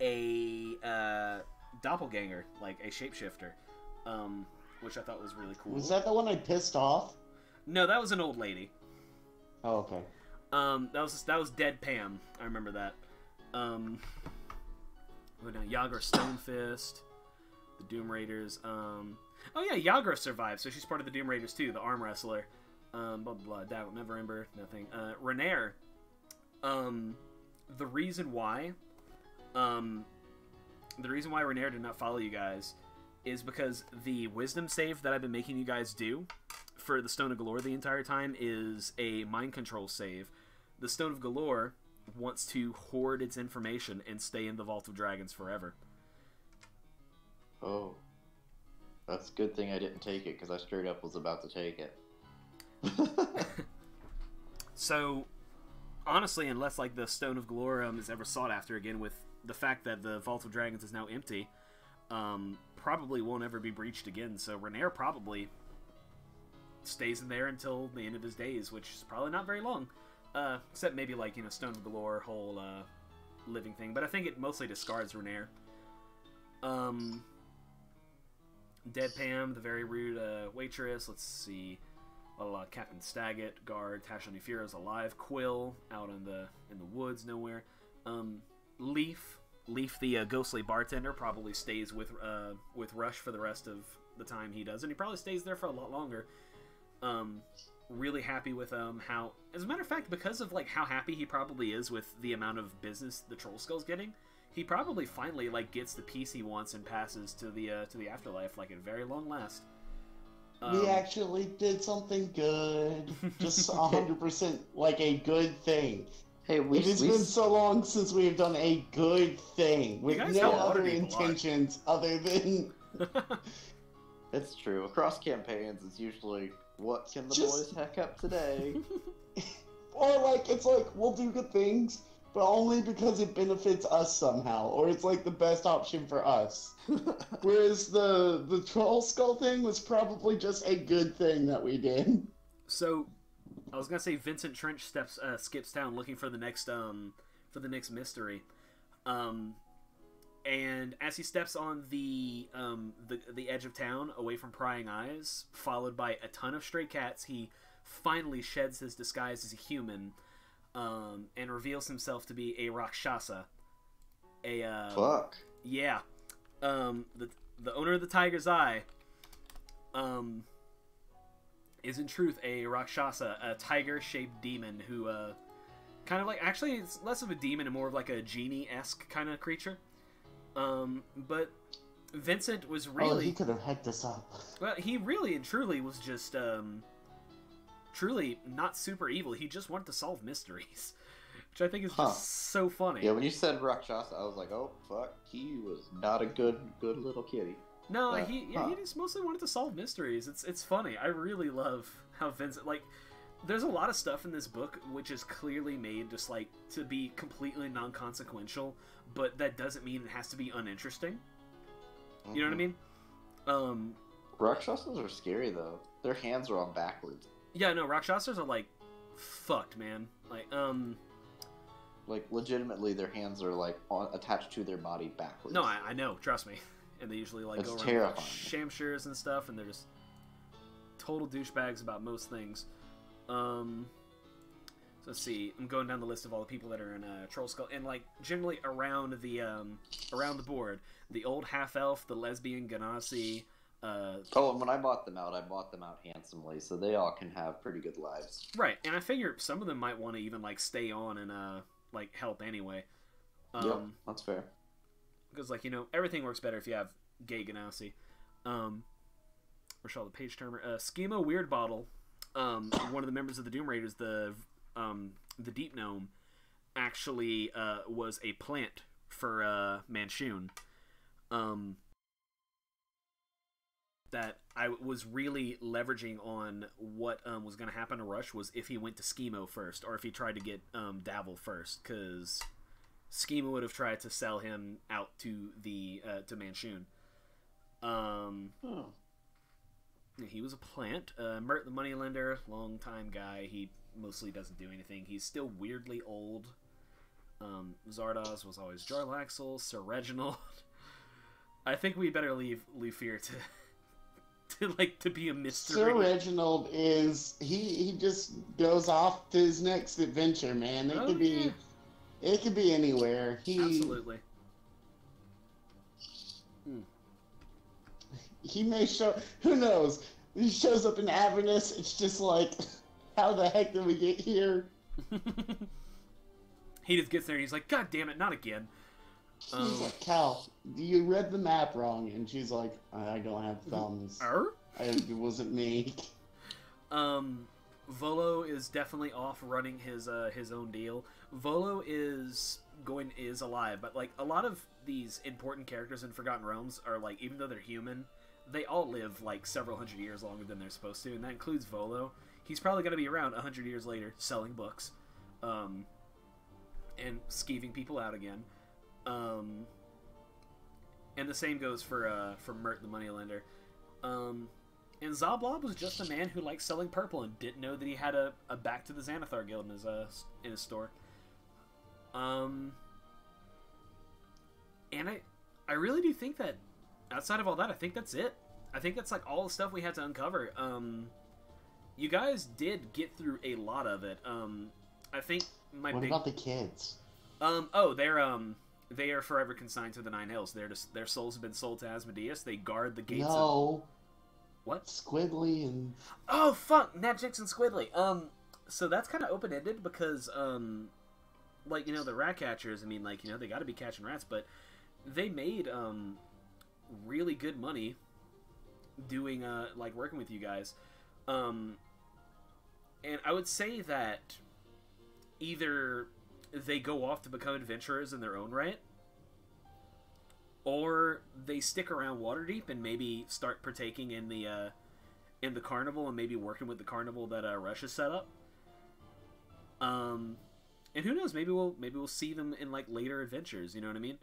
a uh, doppelganger, like a shapeshifter, um, which I thought was really cool. Was that the one I pissed off? No, that was an old lady. Oh, okay. Um, that was that was Dead Pam. I remember that. Um, what now? Yagra Stonefist, the Doom Raiders. Um, oh yeah, Yagra survived, so she's part of the Doom Raiders too, the arm wrestler. Um, blah blah. blah Doubt, Neverember, nothing. Uh, Renaer. Um, the reason why, um, the reason why Renaer did not follow you guys is because the wisdom save that I've been making you guys do for the Stone of Golorr the entire time is a mind control save. The Stone of Golorr wants to hoard its information and stay in the Vault of Dragons forever. Oh, that's a good thing I didn't take it because I straight up was about to take it. So, honestly, unless like the Stone of Golorr um, is ever sought after again, with the fact that the Vault of Dragons is now empty, um, probably won't ever be breached again. So Renaer probably stays in there until the end of his days, which is probably not very long. Uh, except maybe like you know Stone of Golorr whole uh, living thing, but I think it mostly discards Renaer. Um, Dead Pam, the very rude uh, waitress. Let's see. Uh, Captain Staggett, guard Tasha Nefira's alive. Quill out in the in the woods nowhere. Um, Lif, Lif the uh, ghostly bartender probably stays with uh, with Rush for the rest of the time he does, and he probably stays there for a lot longer. Um, really happy with um how, as a matter of fact, because of like how happy he probably is with the amount of business the Trollskull's getting, he probably finally like gets the piece he wants and passes to the uh, to the afterlife like at very long last. We Um, actually did something good. Just 100% like a good thing. hey, we, it has we been so long since we have done a good thing with no other other people intentions other than it's true. Across campaigns, it's usually what can the Just- boys heck up today? or like it's like we'll do good things but only because it benefits us somehow or it's like the best option for us. Whereas the the trollskull thing was probably just a good thing that we did. So, I was gonna say Vincent Trench steps uh, skips town looking for the next um for the next mystery, um, and as he steps on the um the the edge of town away from prying eyes, followed by a ton of stray cats, he finally sheds his disguise as a human, um, and reveals himself to be a rakshasa, a uh, Fuck. yeah. Um, the the owner of the Tiger's Eye, um, is in truth a Rakshasa, a tiger-shaped demon who, uh, kind of like actually it's less of a demon and more of like a genie-esque kind of creature. Um, but Vincent was oh really he could have hacked us up well, he really and truly was just um, truly not super evil. He just wanted to solve mysteries, which I think is just Huh. so funny. Yeah, when you said Rakshasa, I was like, oh fuck, he was not a good, good little kitty. No, Uh, he yeah, he just mostly wanted to solve mysteries. It's it's funny. I really love how Vincent like. There's a lot of stuff in this book which is clearly made just like to be completely non-consequential, but that doesn't mean it has to be uninteresting. You know what I Mhm. mean? Um, Rakshasas are scary though. Their hands are on backwards. Yeah, no, Rakshasas are like fucked, man. Like, um, Like legitimately, their hands are like on, attached to their body backwards. no, I, I know, trust me. And they usually like It's go around terrifying. with shamshires and stuff, and they're just total douchebags about most things. Um, so let's see. I'm going down the list of all the people that are in uh, Trollskull, and like generally around the um, around the board, the old half elf, the lesbian genasi. Uh, Oh, and when I bought them out, I bought them out handsomely, so they all can have pretty good lives. right, and I figure some of them might want to even like stay on and uh, like help anyway. Um, that's fair. because like you know everything works better if you have gay genasi. Um, Rochelle the page turner, uh, Skeemo Weirdbottle, um, one of the members of the Doom Raiders, the um, the Deep Gnome, actually uh, was a plant for uh, Manshoon. Um, that I was really leveraging on what um, was going to happen to Rush was if he went to Skeemo first, or if he tried to get um, Davil first, because Skeemo would have tried to sell him out to the uh, to Manshoon. Um, Oh. he was a plant. Uh, Mert the moneylender, long time guy. He mostly doesn't do anything. He's still weirdly old. Um, Zardoz was always Jarlaxle. Sir Reginald. I think we better leave Lufir to to like to be a mystery. Sir Reginald is he he just goes off to his next adventure, man. It Oh, could be oh, yeah. it could be anywhere. He Absolutely. Hmm. he may show who knows. He shows up in Avernus, it's just like how the heck did we get here? he just gets there and he's like, God damn it, not again. Um, like, Cal, you read the map wrong and she's like, I don't have thumbs. er? I, it wasn't me. Um, Volo is definitely off running his uh, his own deal. Volo is going is alive, but like a lot of these important characters in Forgotten Realms are like even though they're human, they all live like several hundred years longer than they're supposed to, and that includes Volo. He's probably going to be around a hundred years later selling books, um, and skeeving people out again. Um, and the same goes for uh, for Mert the moneylender. Um, and Zoblob was just a man who liked selling purple and didn't know that he had a, a back to the Xanathar guild in his uh, in his store. Um, and I I really do think that outside of all that, I think that's it. I think that's like all the stuff we had to uncover. Um, you guys did get through a lot of it. Um, I think my what big about the kids? um oh they're um they are forever consigned to the Nine Hells. They're their souls have been sold to Asmodeus. They guard the gates. Of, No, what? Squidly and Oh fuck, Nat and Squidly. Um, so that's kind of open ended because um, like you know the rat catchers. I mean, like you know they got to be catching rats, but they made um really good money doing uh like working with you guys. Um, and I would say that either they go off to become adventurers in their own right or they stick around Waterdeep and maybe start partaking in the uh, in the carnival and maybe working with the carnival that uh, Rush has set up. Um, and who knows? Maybe we'll maybe we'll see them in like later adventures. You know what I mean?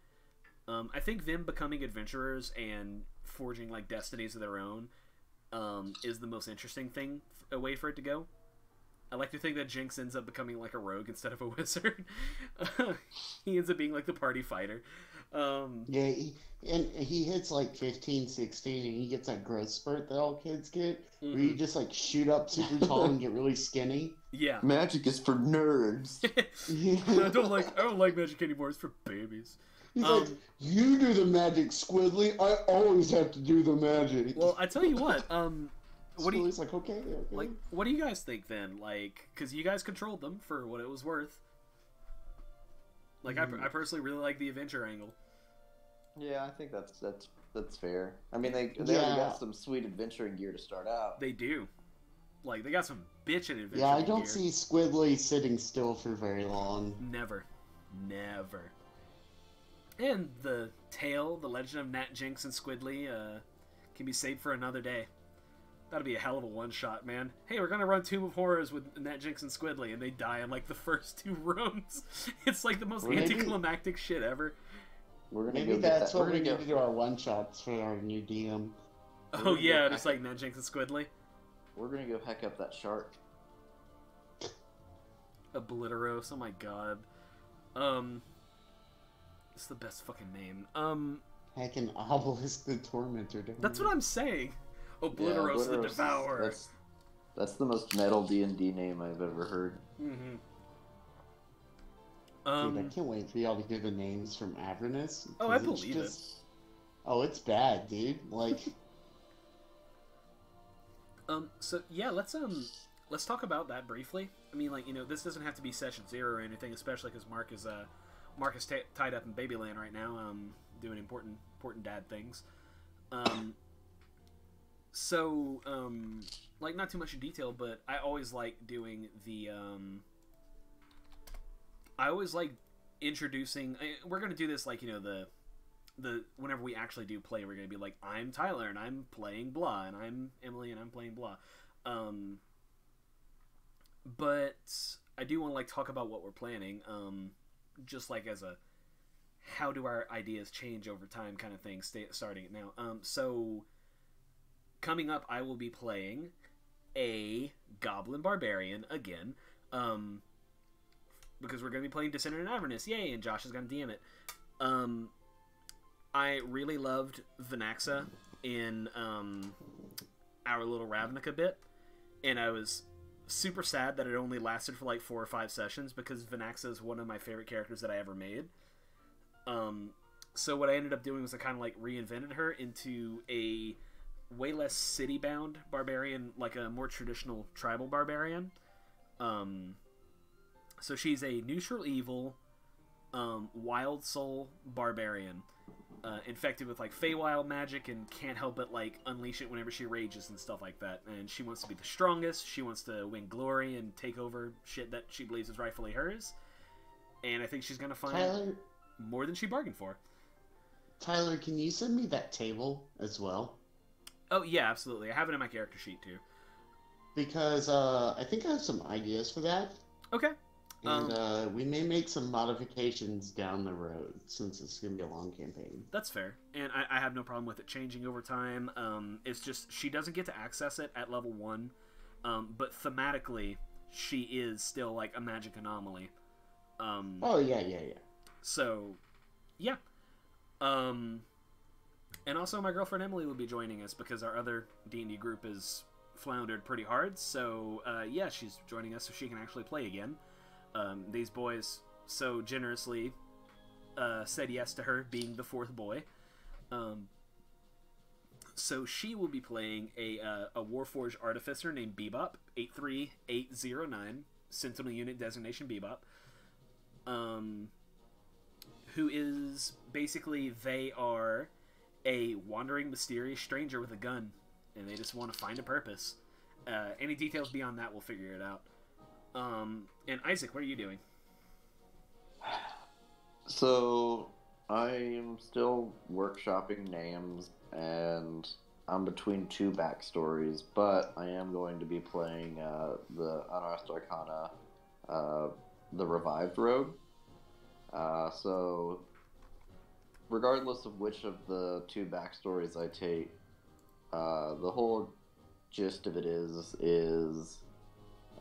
Um, I think them becoming adventurers and forging like destinies of their own um, is the most interesting thing a way for it to go. I like to think that Jinx ends up becoming like a rogue instead of a wizard. he ends up being like the party fighter. Um, yeah, he, and he hits like 15, 16, and he gets that growth spurt that all kids get, where Mm-hmm. you just like shoot up super tall and get really skinny. yeah. Magic is for nerds. I don't like I don't like magic anymore. It's for babies. He's Um, like, you do the magic, Squidly. I always have to do the magic. Well, I tell you what. Um, what do you like, okay, okay. like? What do you guys think then? Like, because you guys controlled them for what it was worth. Like, I, I personally really like the adventure angle. yeah, I think that's that's that's fair. I mean, they they Yeah. got some sweet adventuring gear to start out. They do. Like, they got some bitchin' adventure. yeah, I don't gear. see Squidly sitting still for very long. Never, never. And the tale, the legend of Nat Jinx and Squidly, uh, can be saved for another day. That'd be a hell of a one shot, man. Hey, we're gonna run Tomb of Horrors with Nat Jinx and Squidly, and they die in like the first two rooms. It's like the most Maybe- anticlimactic shit ever. We're gonna Maybe go that's that. what We're we gonna need go. to do our one shots for our new DM. Oh gonna yeah, just like Nat Jinx and Squidly. We're gonna go heck up that shark. Obliteros, oh my god. Um, it's the best fucking name. Um, Heck, an obelisk the tormentor. don't That's we? what I'm saying. Obliteros the Obliteros is- Devourer. That's, that's the most metal D and D name I've ever heard. Mm-hmm. Dude, Um, I can't wait for y'all to hear the names from Avernus. Oh, I 'cause it's believe it. Oh, it's bad, dude. Like, Um. So yeah, let's um, let's talk about that briefly. I mean, like you know, this doesn't have to be session zero or anything, especially because Mark is uh, Mark is ta tied up in Babyland right now, um, doing important important dad things. Um. So um, like not too much in detail, but I always like doing the um. I always like introducing. I, we're gonna do this like you know the the whenever we actually do play, we're gonna be like, I'm Tyler and I'm playing blah, and I'm Emily and I'm playing blah. Um, but I do want to like talk about what we're planning, um, just like as a how do our ideas change over time kind of thing. Starting it now. Um, so coming up, I will be playing a Goblin Barbarian again. Um, because we're going to be playing Descent into Avernus, yay! And Josh is going to DM it. Um, I really loved Venaxa in um, our little Ravnica bit, and I was super sad that it only lasted for like four or five sessions because Venaxa is one of my favorite characters that I ever made. Um, so what I ended up doing was I kind of like reinvented her into a way less city-bound barbarian, like a more traditional tribal barbarian. Um, so she's a neutral evil, um, wild soul barbarian uh, infected with like Feywild magic and can't help but like unleash it whenever she rages and stuff like that. And she wants to be the strongest. She wants to win glory and take over shit that she believes is rightfully hers. And I think she's gonna find Tyler, more than she bargained for. Tyler, can you send me that table as well? Oh yeah, absolutely. I have it in my character sheet too. Because uh, I think I have some ideas for that, Okay. Um, and uh, we may make some modifications down the road since it's gonna be a long campaign. That's fair, and I, I have no problem with it changing over time. Um, it's just she doesn't get to access it at level one, um, but thematically, she is still like a magic anomaly. Um, Oh yeah, yeah, yeah. So, yeah. Um, and also my girlfriend Emily will be joining us because our other D and D group is floundered pretty hard. So, uh, yeah, she's joining us so she can actually play again. Um, these boys so generously uh, said yes to her being the fourth boy. Um, so she will be playing a uh, a Warforged artificer named Bebop eight three eight zero nine Sentinel unit designation Bebop. Um, who is basically they are a wandering mysterious stranger with a gun, and they just want to find a purpose. Uh, any details beyond that, we'll figure it out. Um, and Isaac, what are you doing? So I'm still workshopping names, and I'm between two backstories, but I am going to be playing uh, the Unearthed Arcana, uh, the Revived Rogue. Uh, so, regardless of which of the two backstories I take, uh, the whole gist of it is is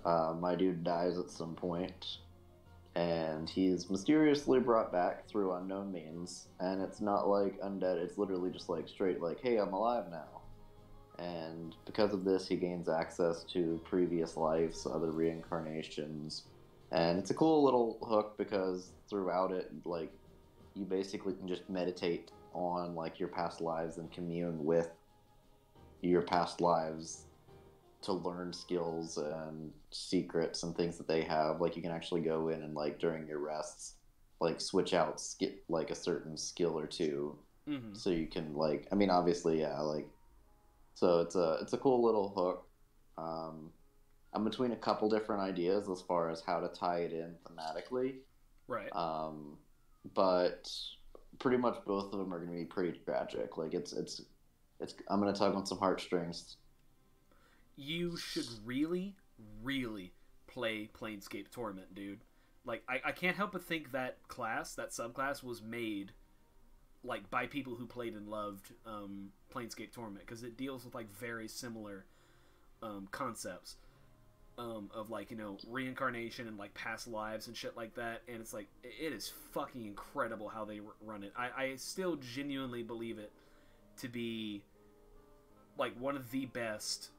uh, my dude dies at some point, and he's mysteriously brought back through unknown means. And it's not like undead; it's literally just like straight, like, "Hey, I'm alive now." And because of this, he gains access to previous lives, other reincarnations, and it's a cool little hook because throughout it, like, you basically can just meditate on like your past lives and commune with your past lives to learn skills and secrets and things that they have. Like you can actually go in and like during your rests, like switch out sk- like a certain skill or two, Mm-hmm. so you can like. I mean, obviously, yeah, like. So it's a it's a cool little hook. Um, I'm between a couple different ideas as far as how to tie it in thematically, Right. um, but pretty much both of them are going to be pretty tragic. Like it's it's it's. I'm going to tug on some heartstrings you should really, really play Planescape Torment, dude. Like, I, I can't help but think that class, that subclass, was made like by people who played and loved um, Planescape Torment because it deals with like very similar um, concepts um, of like you know reincarnation and like past lives and shit like that. And it's like it is fucking incredible how they r- run it. I, I still genuinely believe it to be like one of the best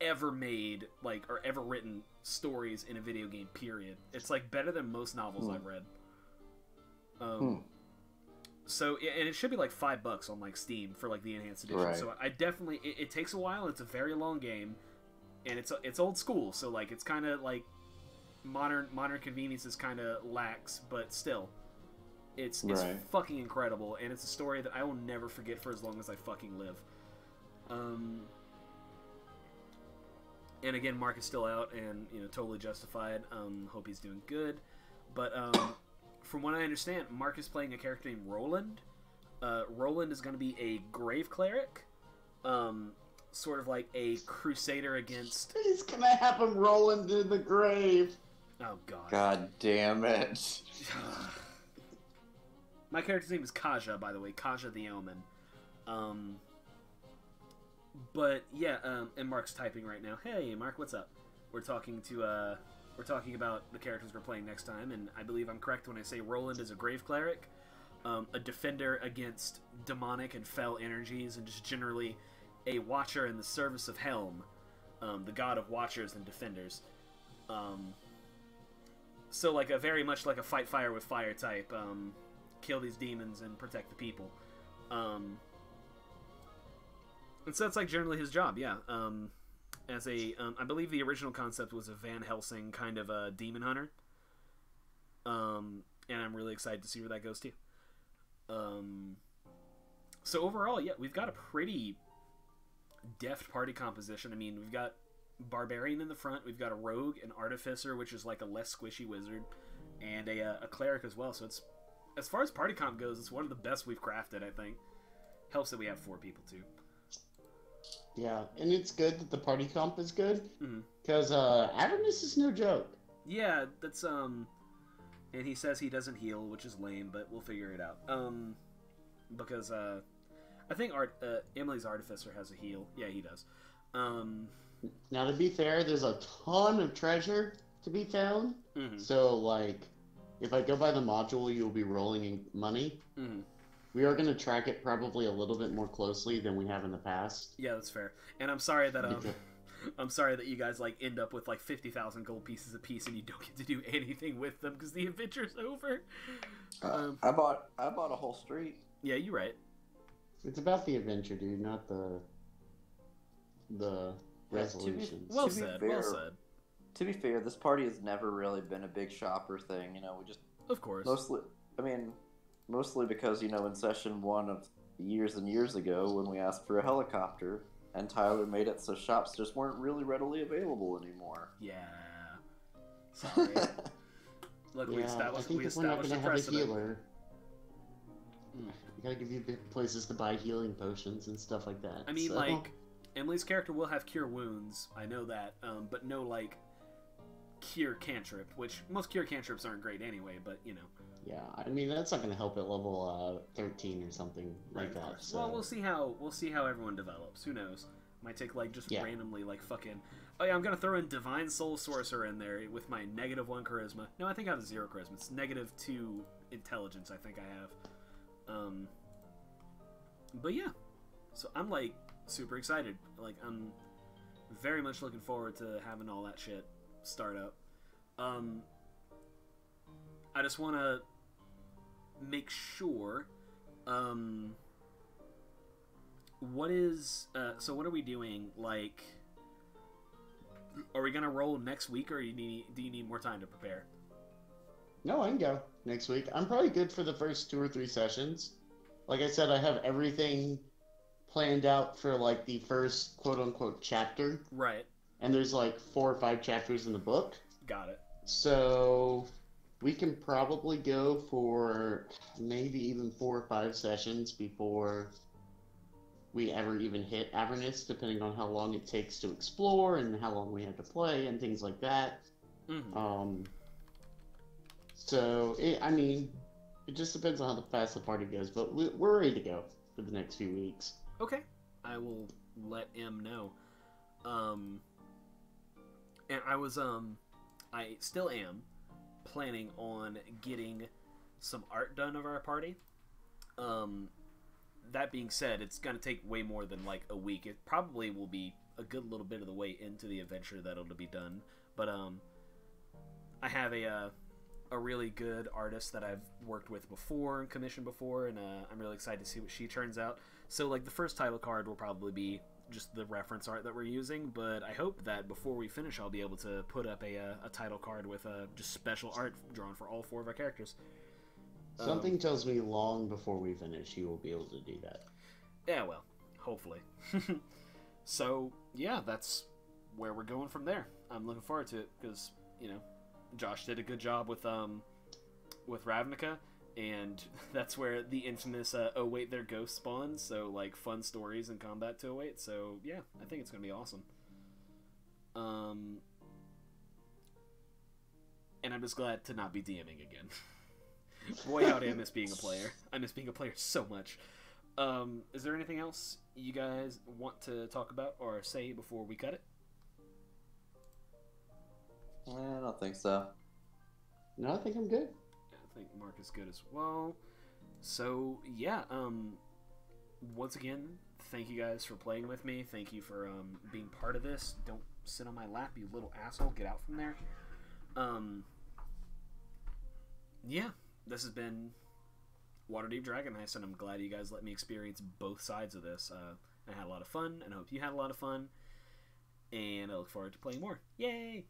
ever made, like or ever written stories in a video game. Period. It's like better than most novels Hmm. I've read. Um, Hmm. so and it should be like five bucks on like Steam for like the enhanced edition. Right. So I definitely it, it takes a while. It's a very long game, and it's it's old school. So like it's kind of like modern modern conveniences kind of lacks, but still, it's it's Right. fucking incredible, and it's a story that I will never forget for as long as I fucking live. Um. And again, Mark is still out, and you know, totally justified. Um, hope he's doing good. But um, from what I understand, Mark is playing a character named Roland. Uh, Roland is going to be a grave cleric, um, sort of like a crusader against. He's gonna have him rolling in the grave. Oh God. God damn it. My character's name is Kaja, by the way, Kaja the Omen. Um, but yeah, um, and Mark's typing right now. Hey, Mark, what's up? We're talking to uh, we're talking about the characters we're playing next time, and I believe I'm correct when I say Roland is a grave cleric, um, a defender against demonic and fell energies, and just generally a watcher in the service of Helm, um, the god of watchers and defenders. Um, so like a very much like a fight fire with fire type. Um, kill these demons and protect the people. Um, and so that's like generally his job, yeah. Um, as a, um, I believe the original concept was a Van Helsing kind of a demon hunter. And I'm really excited to see where that goes. Um, so overall, yeah, we've got a pretty deft party composition. I mean, we've got barbarian in the front, we've got a rogue, an artificer, which is like a less squishy wizard, and a, uh, a cleric as well. So it's as far as party comp goes, it's one of the best we've crafted. I think helps that we have four people too. Yeah, and it's good that the party comp is good because uh, Avernus is no joke. Yeah, that's um, and he says he doesn't heal, which is lame, but we'll figure it out. Um, because uh, I think Art uh, Emily's artificer has a heal. Yeah, he does. Um, Now, to be fair, there's a ton of treasure to be found. mhm, So, like, if I go by the module, you'll be rolling in money. mhm. We are going to track it probably a little bit more closely than we have in the past. Yeah, that's fair. And I'm sorry that um, I'm sorry that you guys like end up with like fifty thousand gold pieces apiece and you don't get to do anything with them because the adventure's over. Uh, Um, I bought I bought a whole street. Yeah, you're right. It's about the adventure, dude, not the the Yeah, to be- resolutions. Well To be said. fair- Well said. To be fair, this party has never really been a big shopper thing. You know, we just Of course. mostly. I mean, mostly because you know, in session one of years and years ago, when we asked for a helicopter, and Tyler made it so shops just weren't really readily available anymore. Yeah. Sorry. Look, we yeah, I established think we if we're not established a to have a precedent. healer, Mm. Gotta give you places to buy healing potions and stuff like that. I mean, so- like Emily's character will have cure wounds. I know that, um, but no like cure cantrip, which most cure cantrips aren't great anyway. But you know, yeah, I mean that's not going to help at level uh, 13 or something like of that. So. Well, we'll see how we'll see how everyone develops. Who knows? Might take like just Yeah. randomly like fucking. Oh yeah, I'm gonna throw in divine soul sorcerer in there with my negative one charisma. No, I think I have zero charisma. It's negative two intelligence. I think I have. Um. But yeah, so I'm like super excited. Like I'm very much looking forward to having all that shit start up. Um. I just want to make sure. Um what is uh, so what are we doing like are we gonna roll next week or you need do you need more time to prepare No, I can go next week. I'm probably good for the first two or three sessions. Like I said, I have everything planned out for like the first quote unquote chapter, right and there's like four or five chapters in the book. got it So we can probably go for maybe even four or five sessions before we ever even hit Avernus, depending on how long it takes to explore and how long we have to play and things like that. Mhm. Um, so it, I mean, it just depends on how fast the party goes, but we, we're ready to go for the next few weeks. okay i will let m know um and i was um i still am planning on getting some art done of our party um that being said, it's gonna take way more than like a week. It probably will be a good little bit of the way into the adventure that it'll be done. But um, I have a uh, a really good artist that I've worked with before and commissioned before, and uh, I'm really excited to see what she turns out. So like the first title card will probably be just the reference art that we're using, but I hope that before we finish, I'll be able to put up a, uh, a title card with uh, just special art drawn for all four of our characters. Um, Something tells me long before we finish, you will be able to do that. Yeah, well, hopefully. so yeah, that's where we're going from there. I'm looking forward to it because you know, Josh did a good job with um with Ravnica, and that's where the infamous uh, oh wait they're ghost spawns. So like fun stories and combat to await. So yeah, I think it's gonna be awesome. Um, and I'm just glad to not be DMing again. Boy, howdy, I miss being a player. I miss being a player so much. Um, is there anything else you guys want to talk about or say before we cut it? Eh, I don't think so. No, I think I'm good. I think Mark is good as well. So yeah, um, once again, thank you guys for playing with me. Thank you for um, being part of this. Don't sit on my lap, you little asshole. Get out from there. Um, yeah, this has been Waterdeep Dragon Heist, and I'm glad you guys let me experience both sides of this. Uh, I had a lot of fun, and I hope you had a lot of fun. And I look forward to playing more. Yay!